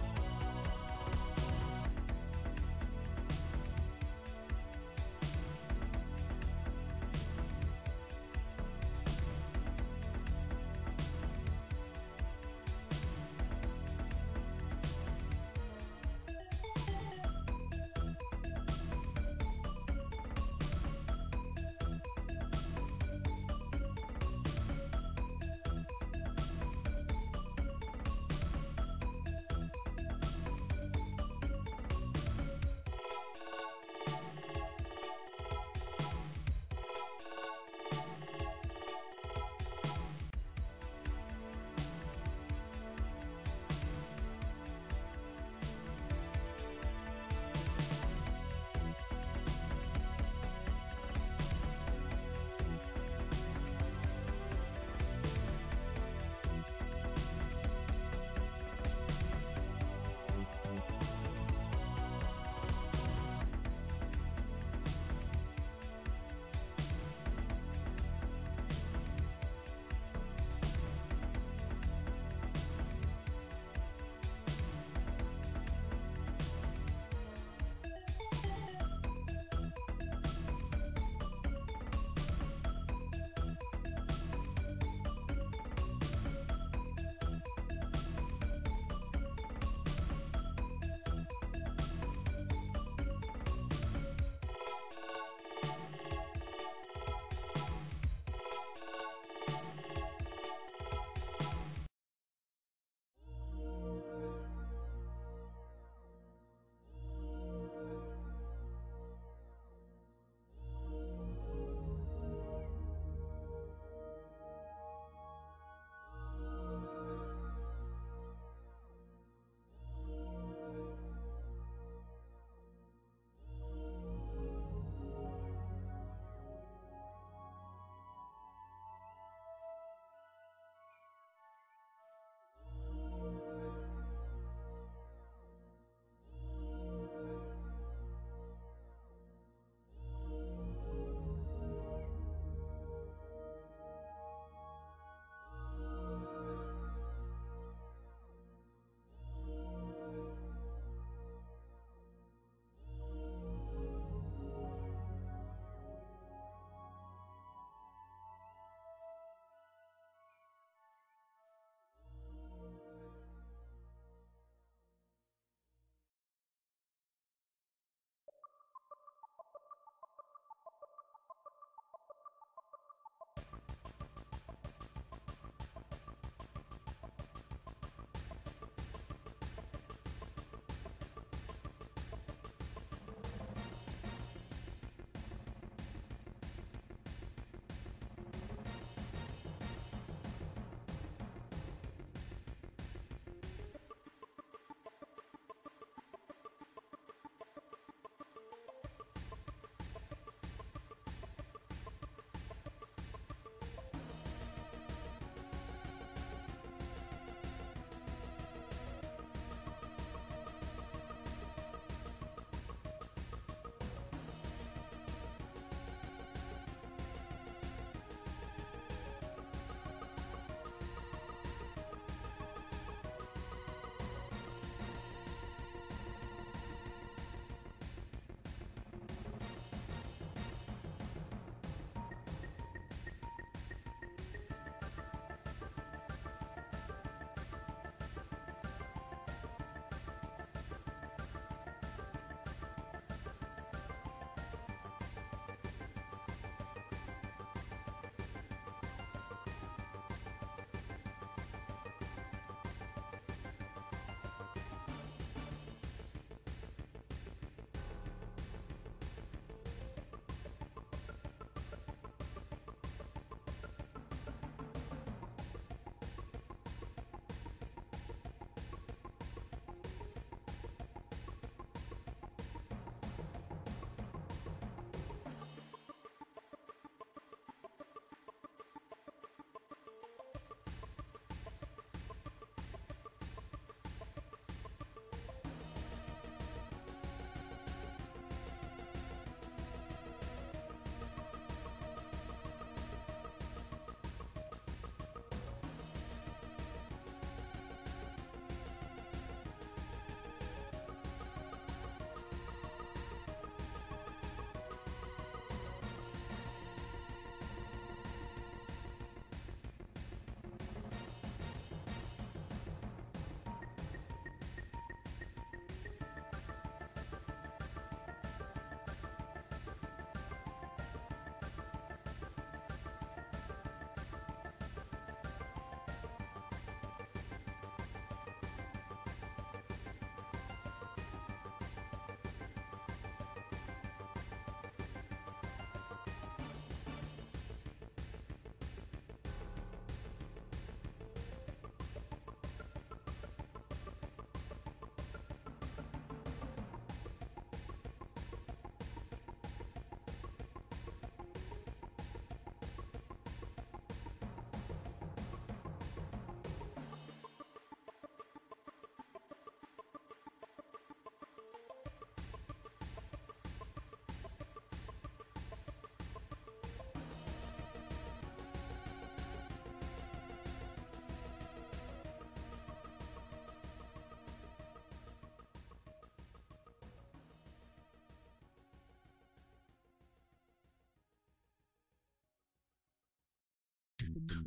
Mm-hmm.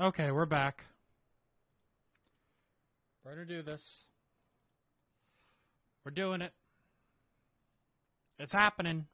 Okay, we're back. We're gonna do this. We're doing it. It's happening.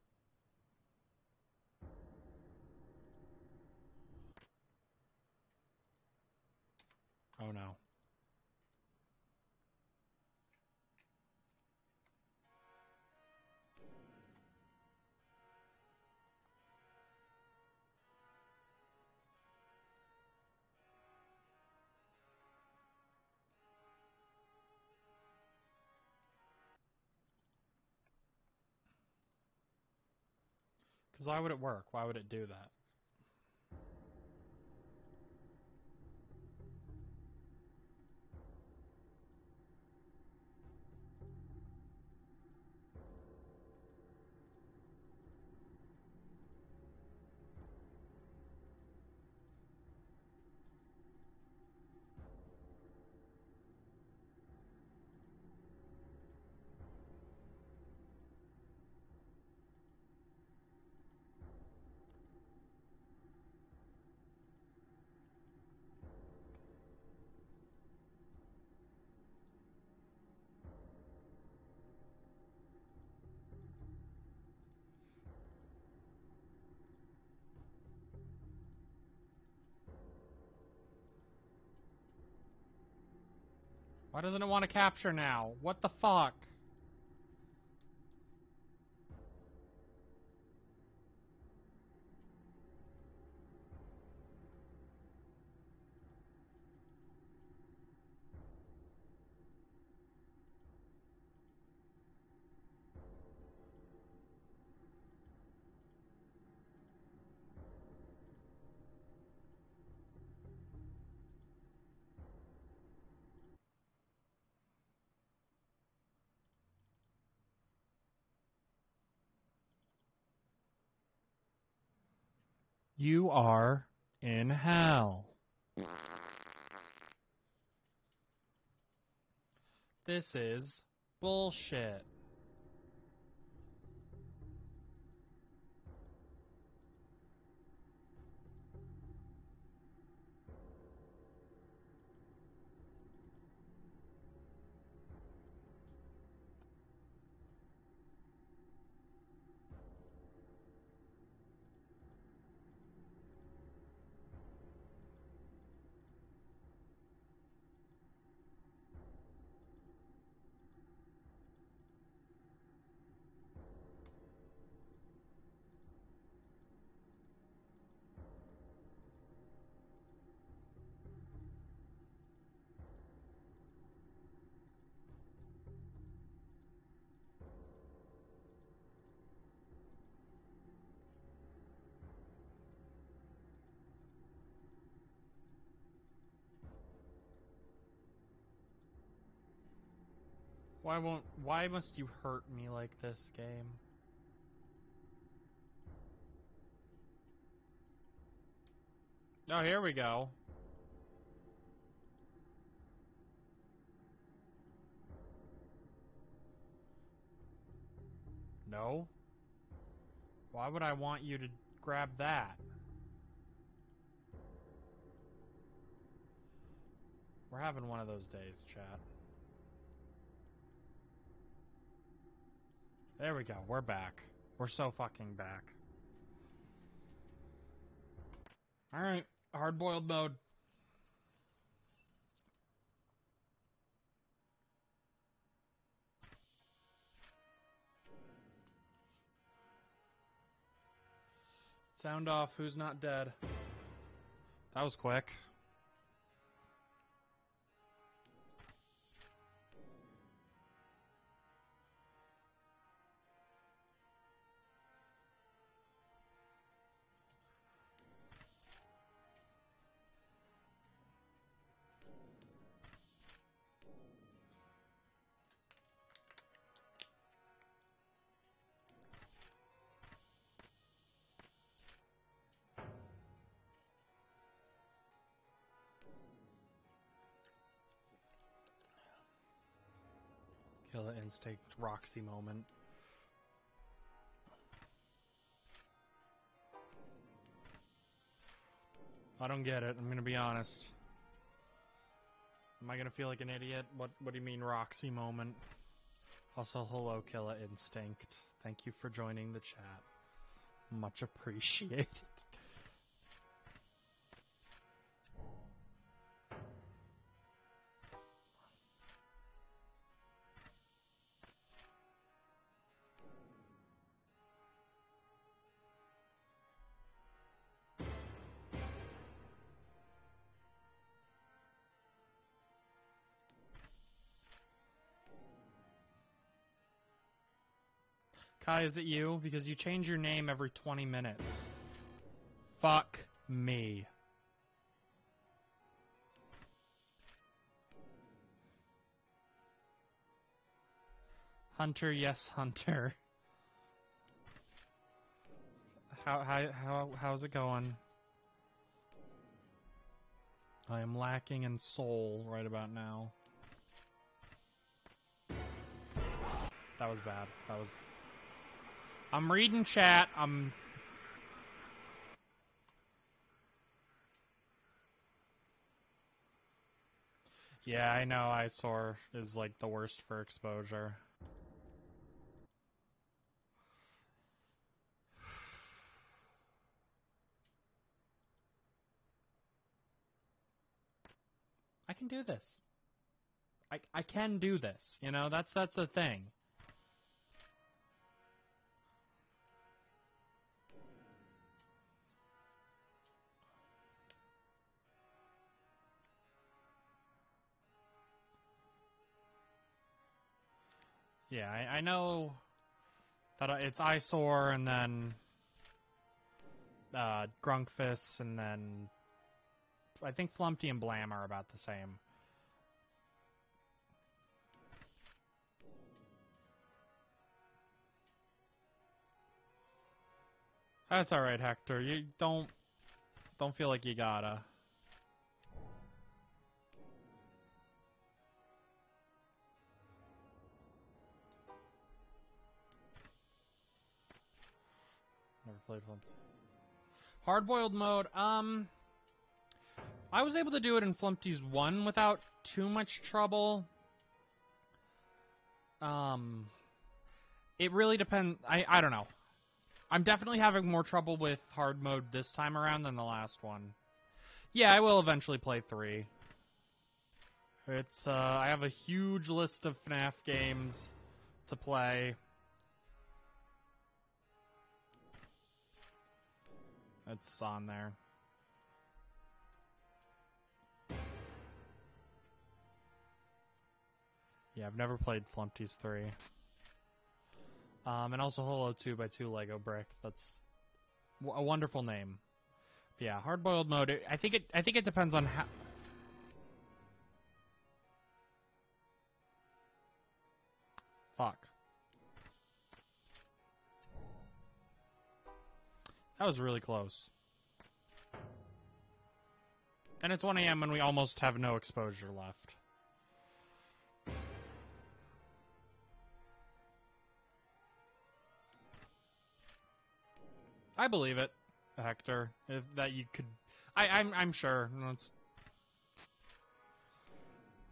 Why would it work? Why would it do that? Why doesn't it want to capture now? What the fuck? You are in hell. This is bullshit. Why won't? Why must you hurt me like this, game? Oh, here we go. No. Why would I want you to grab that? We're having one of those days, chat. There we go. We're back. We're so fucking back. Alright. Hard boiled mode. Sound off. Who's not dead? That was quick. Instinct Roxy moment. I don't get it. I'm gonna be honest. Am I gonna feel like an idiot? What What do you mean Roxy moment? Also, hello, Killa Instinct. Thank you for joining the chat. Much appreciated. Kai, is it you? Because you change your name every 20 minutes. Fuck me. Hunter, yes, Hunter. How how how how's it going? I am lacking in soul right about now. That was bad. That was I'm reading chat. I'm Yeah, I know Eyesaur is like the worst for exposure. I can do this. I I can do this. You know, that's that's the thing. Yeah, I, I know that uh, it's Eyesaur and then uh, Grunkfuss and then I think Flumpty and Blam are about the same. That's all right, Hector. You don't don't feel like you gotta. Played Flumpty. Hard-boiled mode. Um, I was able to do it in Flumpty's one without too much trouble. Um, it really depends. I I don't know. I'm definitely having more trouble with hard mode this time around than the last one. Yeah, I will eventually play three. It's uh, I have a huge list of FNAF games to play. It's on there. Yeah, I've never played Flumpty's 3. Um, and also Holo 2 by 2 Lego Brick. That's a wonderful name. Yeah, hard boiled mode. I think it. I think it depends on how. That was really close. And it's 1 a.m. and we almost have no exposure left. I believe it, Hector. If that you could, I, I'm I'm sure. It's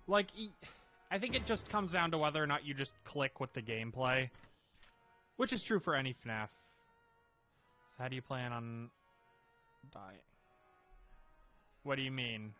like I think it just comes down to whether or not you just click with the gameplay, which is true for any FNAF. So how do you plan on dying? What do you mean?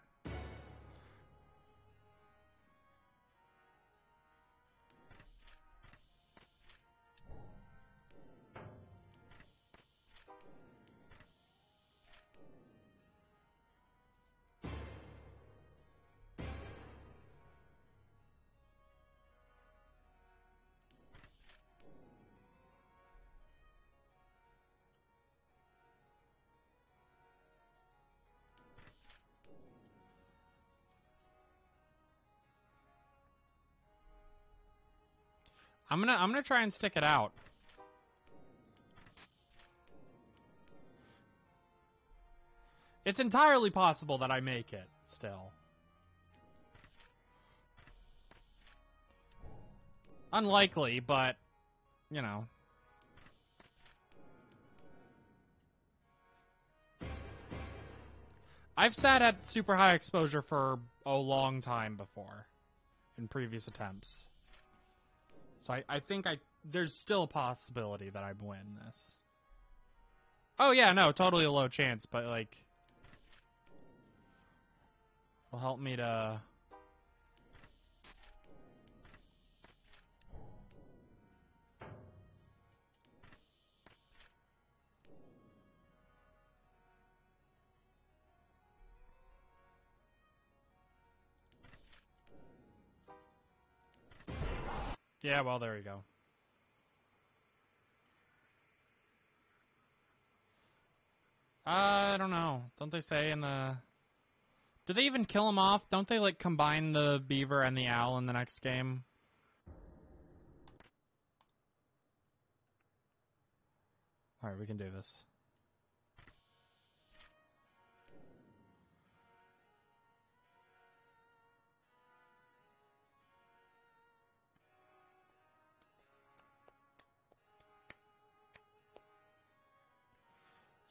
I'm gonna I'm gonna try and stick it out. It's entirely possible that I make it still. Unlikely, but you know. I've sat at super high exposure for a long time before in previous attempts. So I, I think I there's still a possibility that I win this. Oh yeah, no, totally a low chance, but like will help me to Yeah, well there you go. I don't know. Don't they say in the Do they even kill him off? Don't they like combine the beaver and the owl in the next game? Alright, we can do this.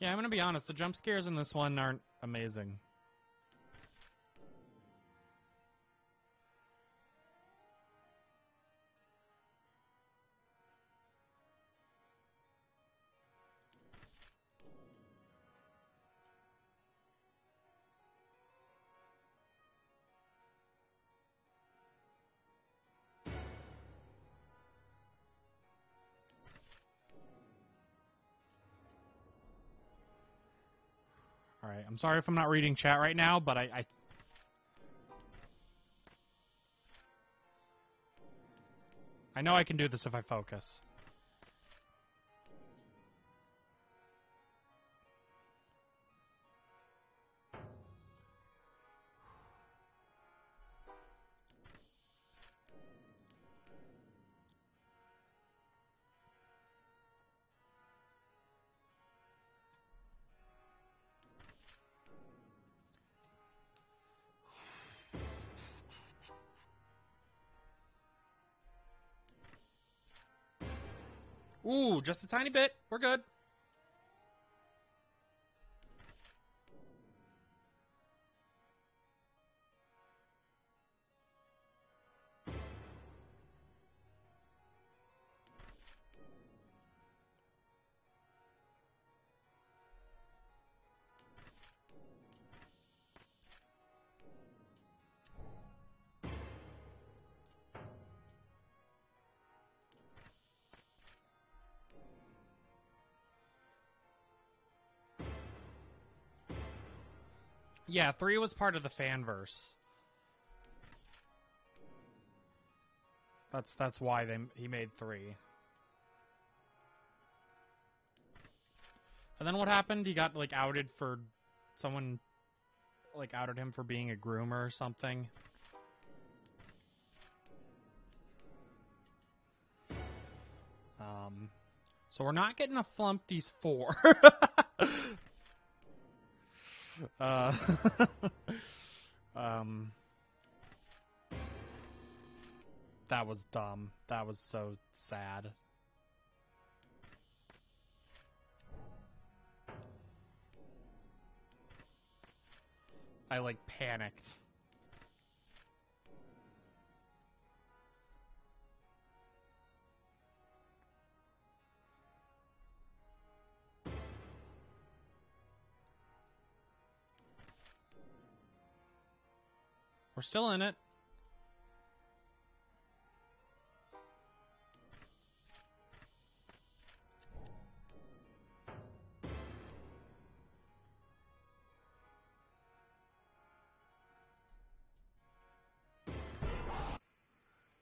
Yeah, I'm gonna be honest. The jump scares in this one aren't amazing. I'm sorry if I'm not reading chat right now, but I, I I know I can do this if I focus. Ooh, just a tiny bit. We're good. Yeah, three was part of the fanverse. That's that's why they he made three. And then what happened? He got like outed for someone like outed him for being a groomer or something. Um, so we're not getting a Flumpty's 4. uh, um, that was dumb. That was so sad. I like panicked. We're still in it.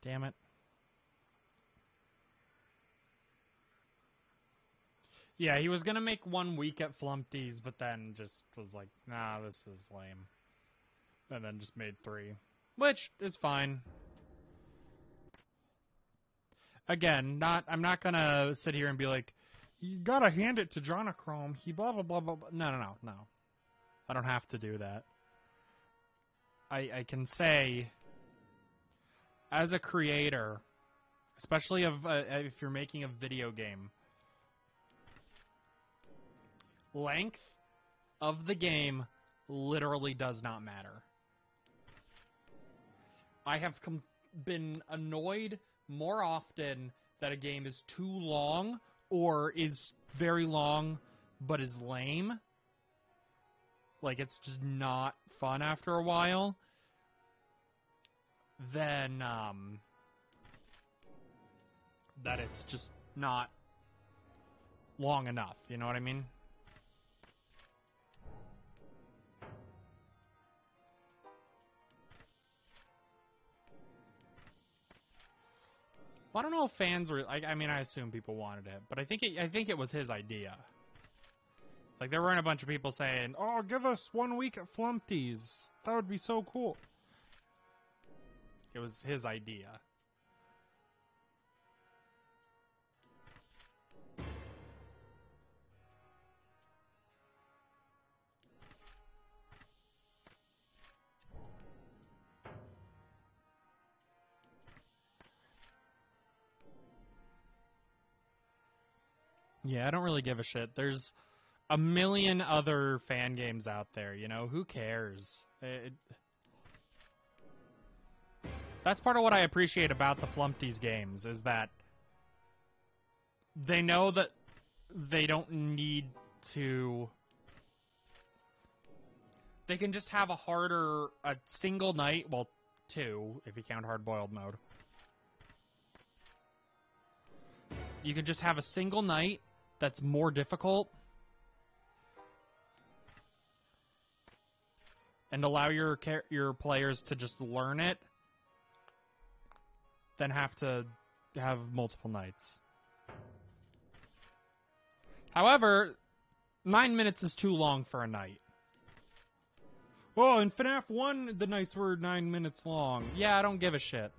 Damn it. Yeah, he was gonna make one week at Flumpty's, but then just was like, nah, this is lame. And then just made three. Which is fine. Again, not I'm not gonna sit here and be like, you gotta hand it to Jonochrome. He blah blah blah blah blah. No, no, no, no. I don't have to do that. I I can say as a creator, especially of uh, if you're making a video game, length of the game literally does not matter. I have com- been annoyed more often that a game is too long or is very long but is lame. Like it's just not fun after a while. Then um that it's just not long enough, you know what I mean? Well, I don't know if fans were. I, I mean, I assume people wanted it, but I think it, I think it was his idea. Like there weren't a bunch of people saying, "Oh, give us one week at Flumpty's. That would be so cool." It was his idea. Yeah, I don't really give a shit. There's a million other fan games out there, you know? Who cares? It, that's part of what I appreciate about the Flumpty's games is that they know that they don't need to they can just have a harder a single night, well, two if you count hard boiled mode. You can just have a single night that's more difficult and allow your your players to just learn it than have to have multiple nights. However, nine minutes is too long for a night. Oh, in FNAF 1, the nights were nine minutes long. Yeah, I don't give a shit.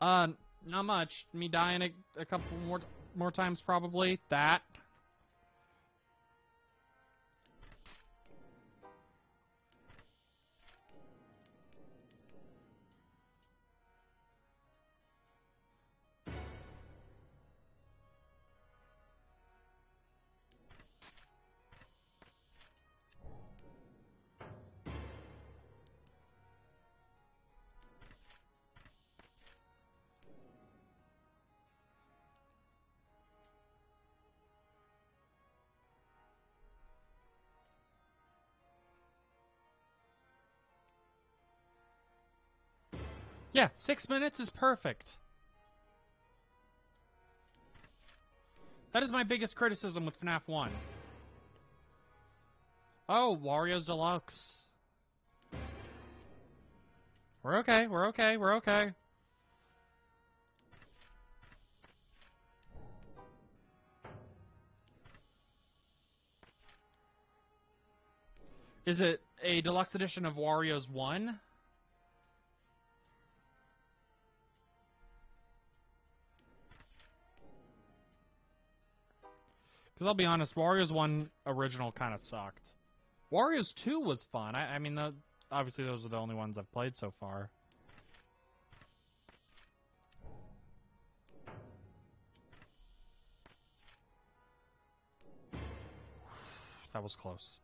Uh, not much. Me dying a, a couple more more times probably. That. Yeah, six minutes is perfect. That is my biggest criticism with FNAF 1. Oh, Wario's Deluxe. We're okay, we're okay, we're okay. Is it a deluxe edition of Wario's 1? Because I'll be honest, Wario's 1 original kind of sucked. Wario's 2 was fun. I, I mean, the, obviously those are the only ones I've played so far. That was close.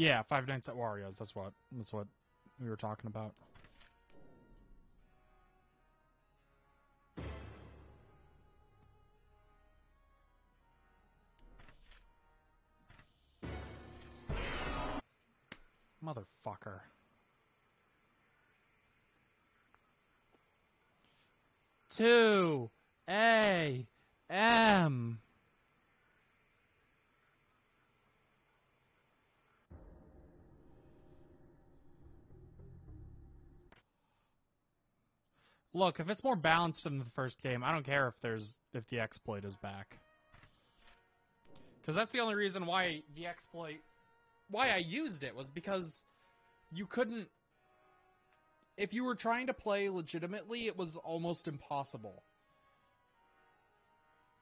Yeah, Five Nights at Wario's. That's what. That's what we were talking about. Motherfucker. Two A M. Look, if it's more balanced than the first game, I don't care if there's if the exploit is back. Cuz that's the only reason why the exploit why I used it was because you couldn't if you were trying to play legitimately, it was almost impossible.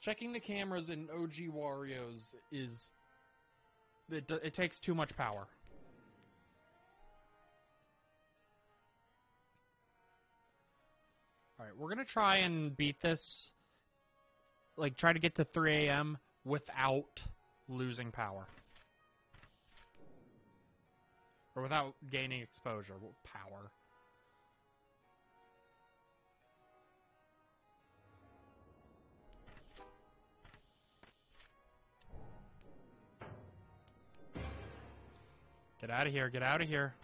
Checking the cameras in OG Wario's is it, it takes too much power. Alright, we're gonna try and beat this. Like, try to get to 3 a.m. without losing power. Or without gaining exposure. Power. Get out of here, get out of here.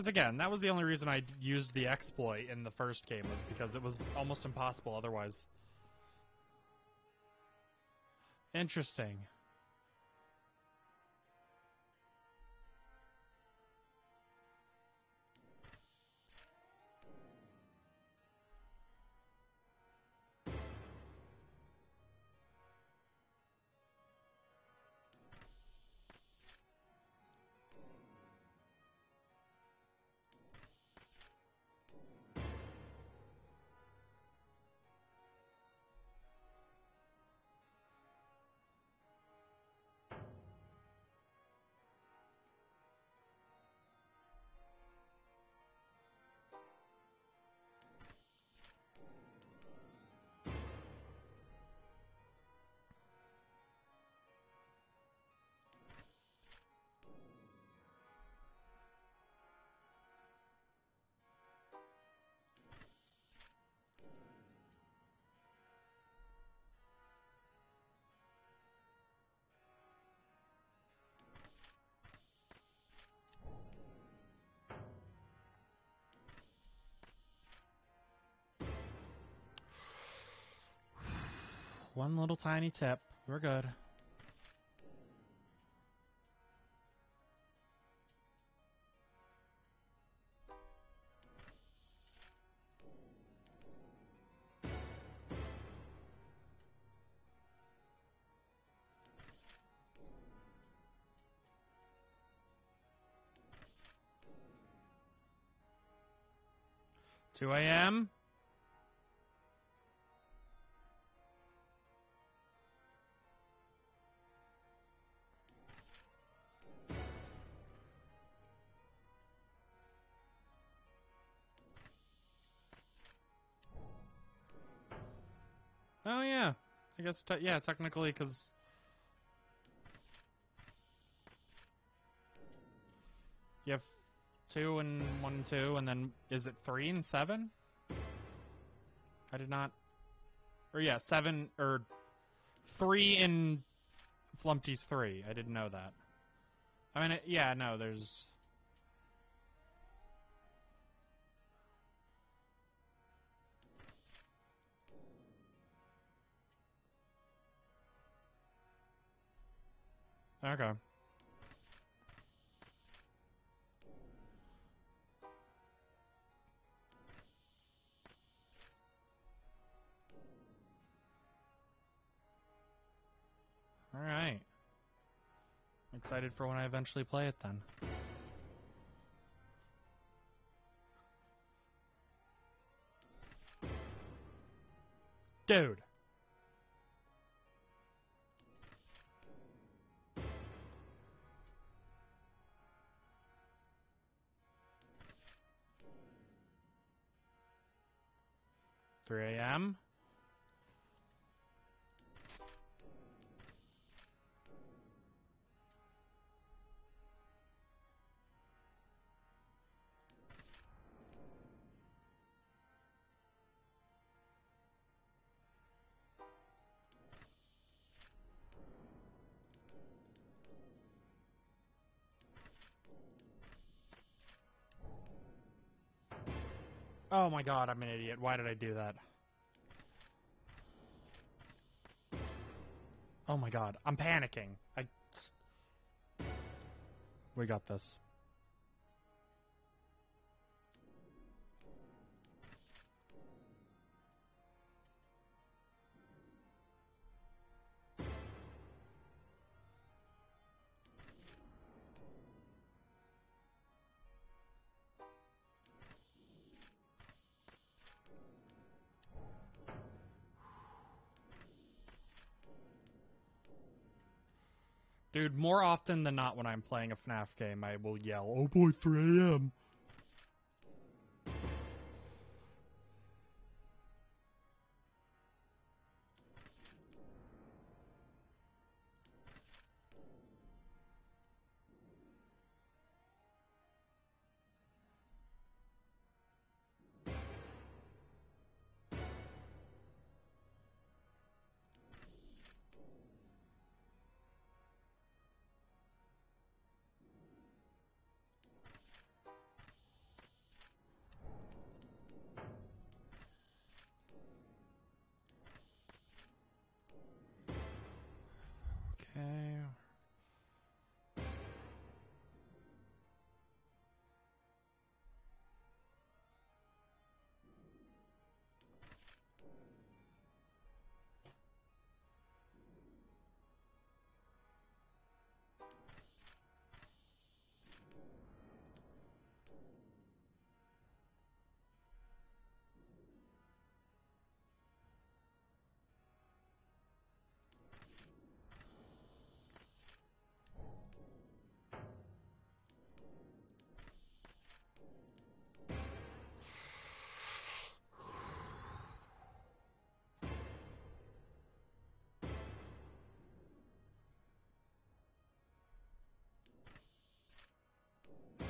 Because again, that was the only reason I used the exploit in the first game was because it was almost impossible otherwise. Interesting. あ! One little tiny tip. We're good. Two a.m. I guess te- yeah, technically because you have two and one and two, and then is it three and seven? I did not, or yeah, seven or three in Flumpty's three. I didn't know that. I mean, yeah, no, there's. Okay. All right. Excited for when I eventually play it then. Dude. Three AM. Oh my god, I'm an idiot. Why did I do that? Oh my god, I'm panicking. I. We got this. Dude, more often than not when I'm playing a FNAF game, I will yell, Oh boy, 3 a.m. you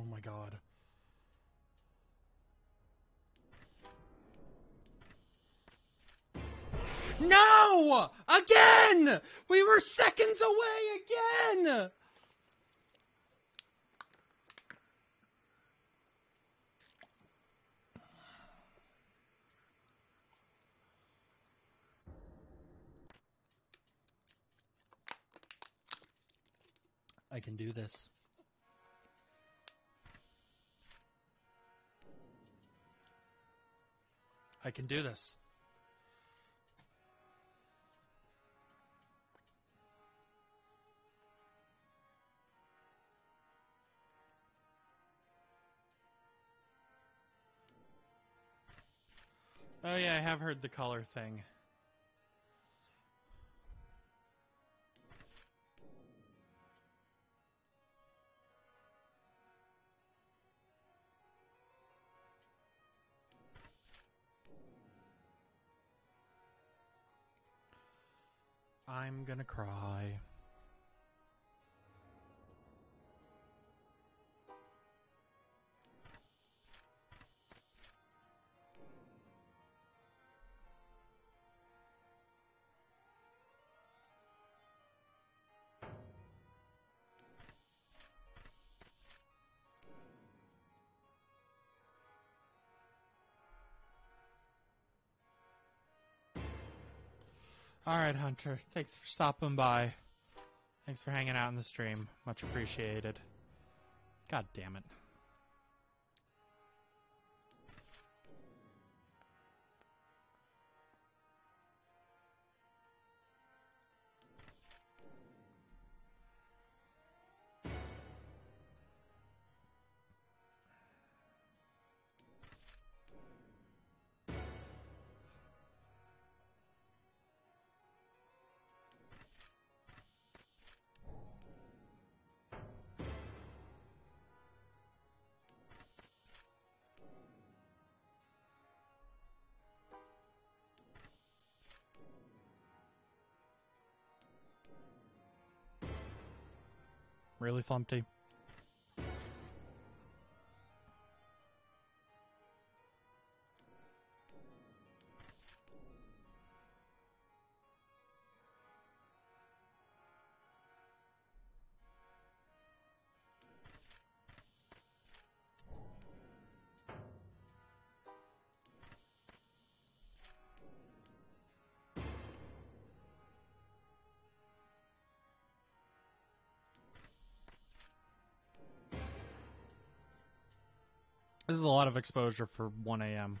Oh my god. No! Again! We were seconds away again! I can do this. I can do this. Oh yeah, I have heard the color thing. I'm gonna cry. All right, Hunter. Thanks for stopping by. Thanks for hanging out in the stream. Much appreciated. God damn it. Really, Flumpty? This is a lot of exposure for 1 a.m.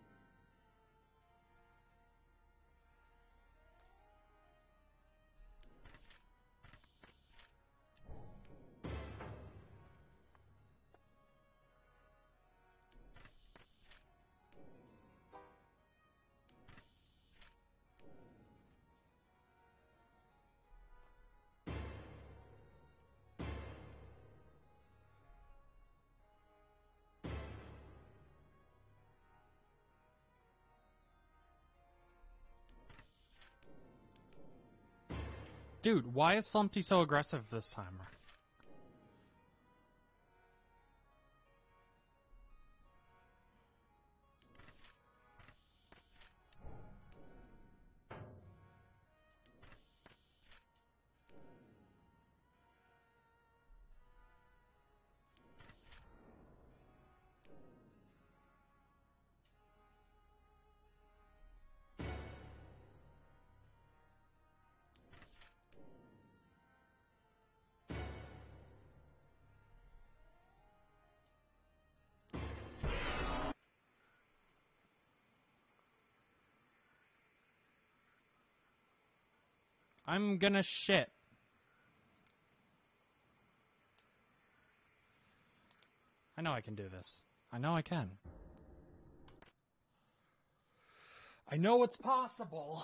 Dude, why is Flumpty so aggressive this time? I'm gonna shit. I know I can do this. I know I can. I know it's possible.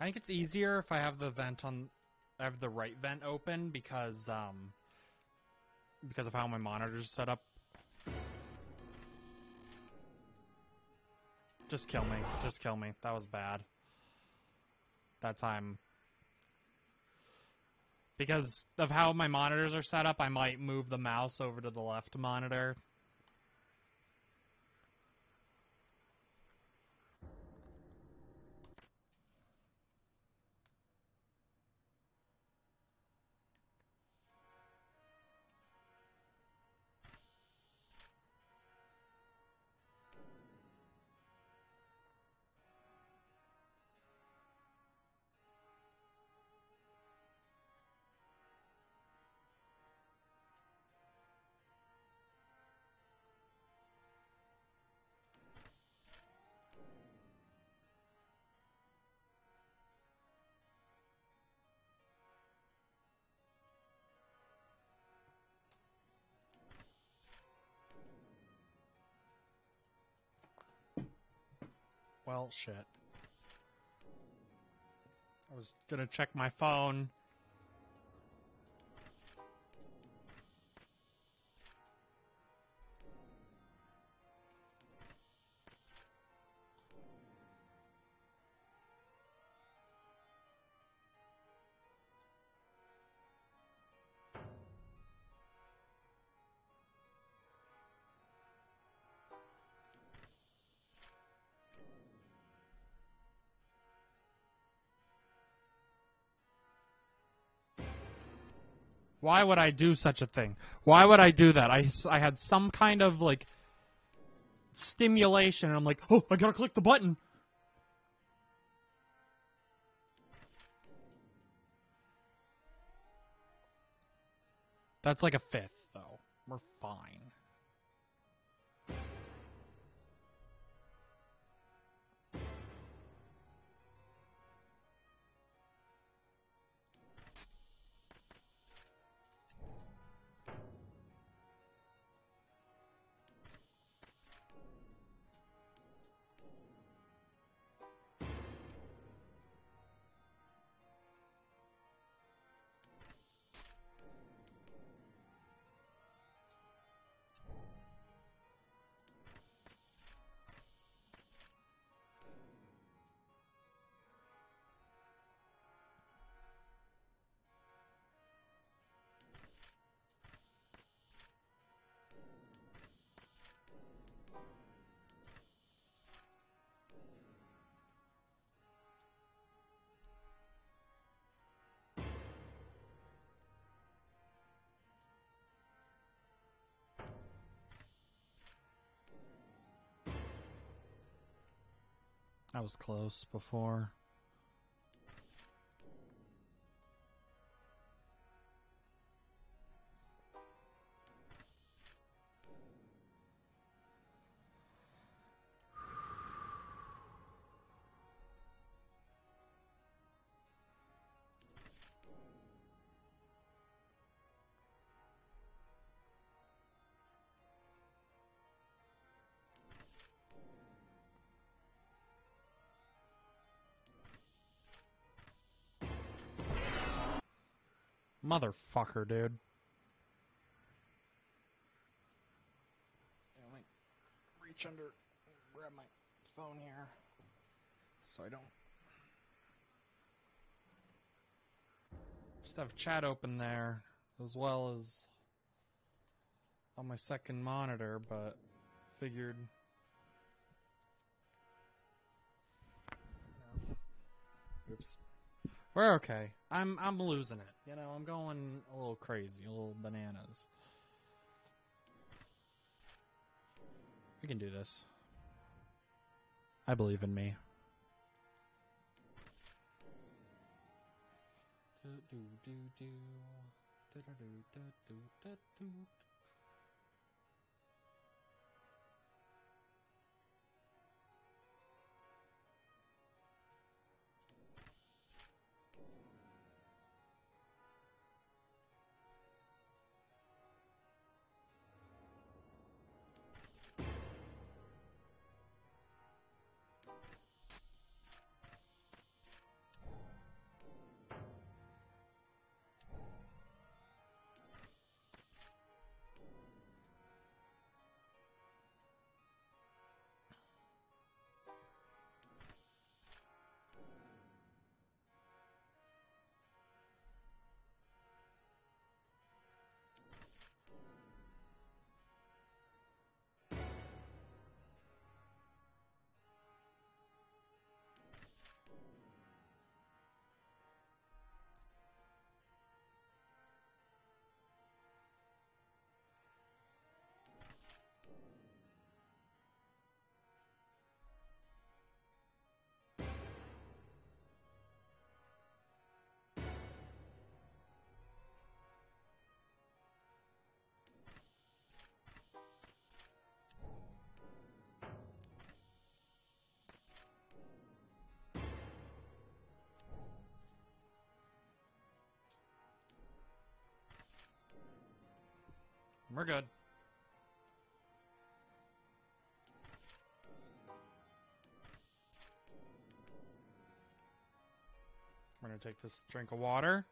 I think it's easier if I have the vent on I have the right vent open because um because of how my monitor's set up. Just kill me. Just kill me. That was bad. That time. Because of how my monitors are set up, I might move the mouse over to the left monitor. Well, shit. I was gonna check my phone. Why would I do such a thing? Why would I do that? I, I had some kind of like stimulation, and I'm like, oh, I gotta click the button. That's like a fifth, though. We're fine. I was close before. Motherfucker, dude. Let me reach under and grab my phone here so I don't. Just have chat open there, as well as on my second monitor, but figured. Oops. We're okay. I'm I'm losing it. You know, I'm going a little crazy, a little bananas. We can do this. I believe in me. Do, do, do, do. Do, do, do, do, We're good. We're gonna take this drink of water.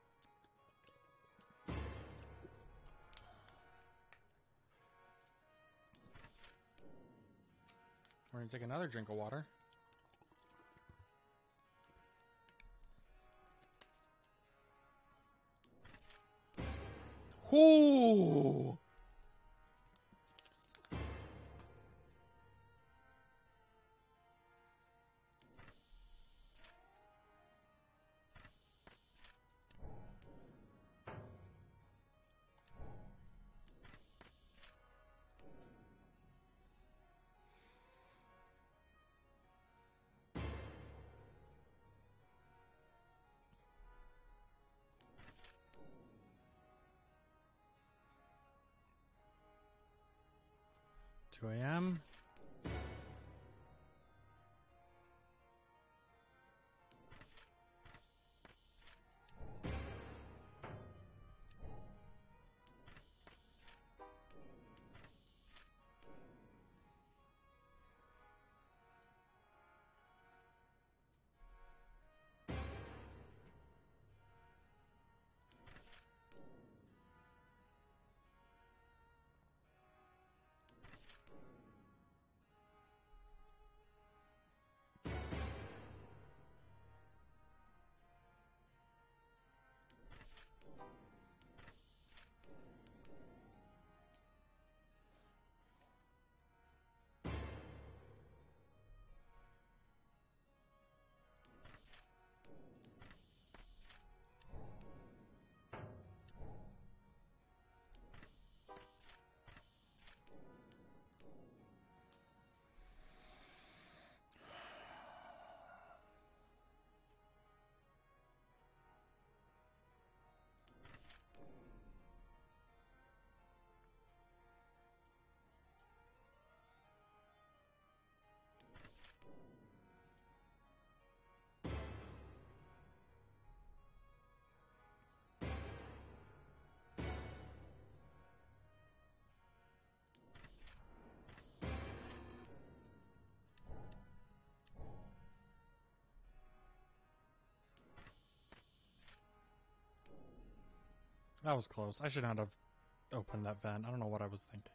We're gonna take another drink of water. Ooh. Two AM. you That was close. I should not have opened that vent. I don't know what I was thinking.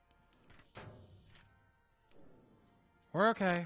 We're okay.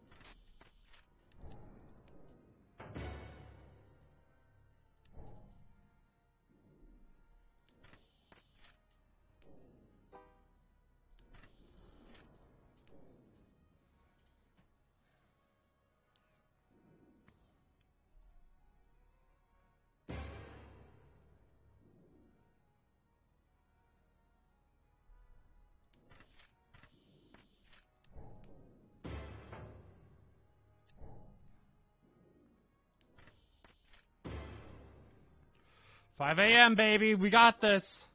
5 a.m., baby. We got this.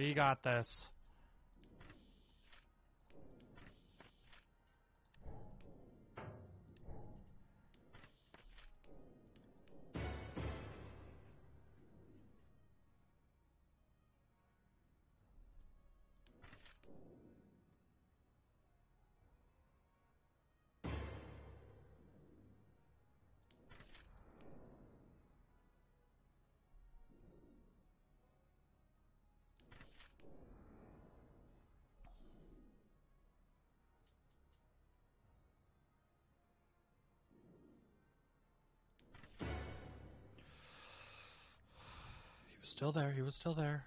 We got this. Was still there. He was still there.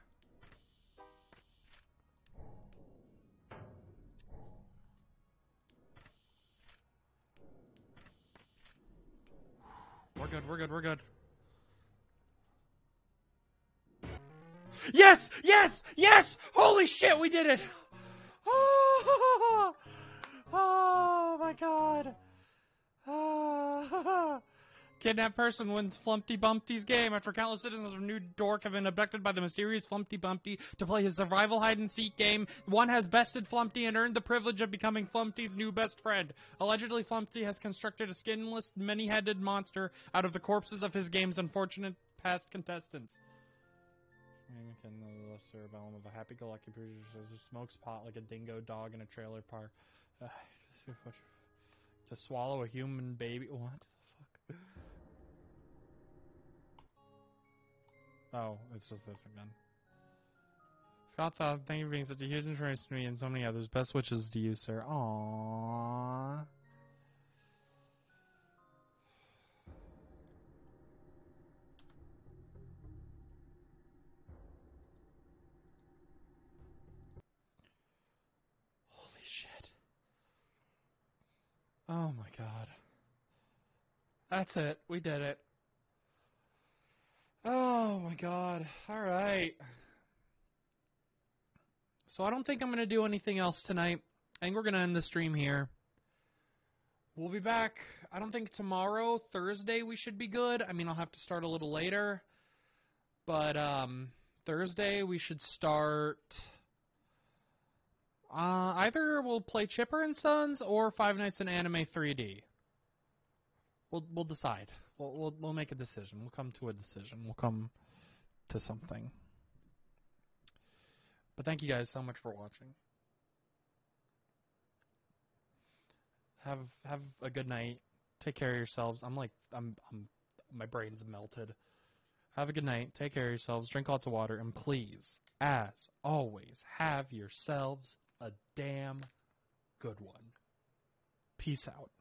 We're good. We're good. We're good. Yes! Yes! Yes! Holy shit, we did it! Oh, oh my god. Ah. Kidnapped person wins Flumpty Bumpty's game after countless citizens of New Dork have been abducted by the mysterious Flumpty Bumpty to play his survival hide and seek game. One has bested Flumpty and earned the privilege of becoming Flumpty's new best friend. Allegedly, Flumpty has constructed a skinless, many headed monster out of the corpses of his game's unfortunate past contestants. Can the cerebellum of a happy-go-lucky producer smokes pot like a dingo dog in a trailer park. Uh, to swallow a human baby. What Oh, it's just this again. Scott thank you for being such a huge influence to me and so many others. Best wishes to you, sir. Aww. Holy shit. Oh my god. That's it. We did it. Oh my god. Alright. So I don't think I'm going to do anything else tonight. I think we're going to end the stream here. We'll be back. I don't think tomorrow, Thursday, we should be good. I mean, I'll have to start a little later. But um, Thursday, we should start. Uh, either we'll play Chipper and Sons or Five Nights in Anime 3D. We'll we'll decide. We'll we'll we'll make a decision. We'll come to a decision. We'll come to something. But thank you guys so much for watching. Have have a good night. Take care of yourselves. I'm like I'm I'm my brain's melted. Have a good night. Take care of yourselves. Drink lots of water and please, as always, have yourselves a damn good one. Peace out.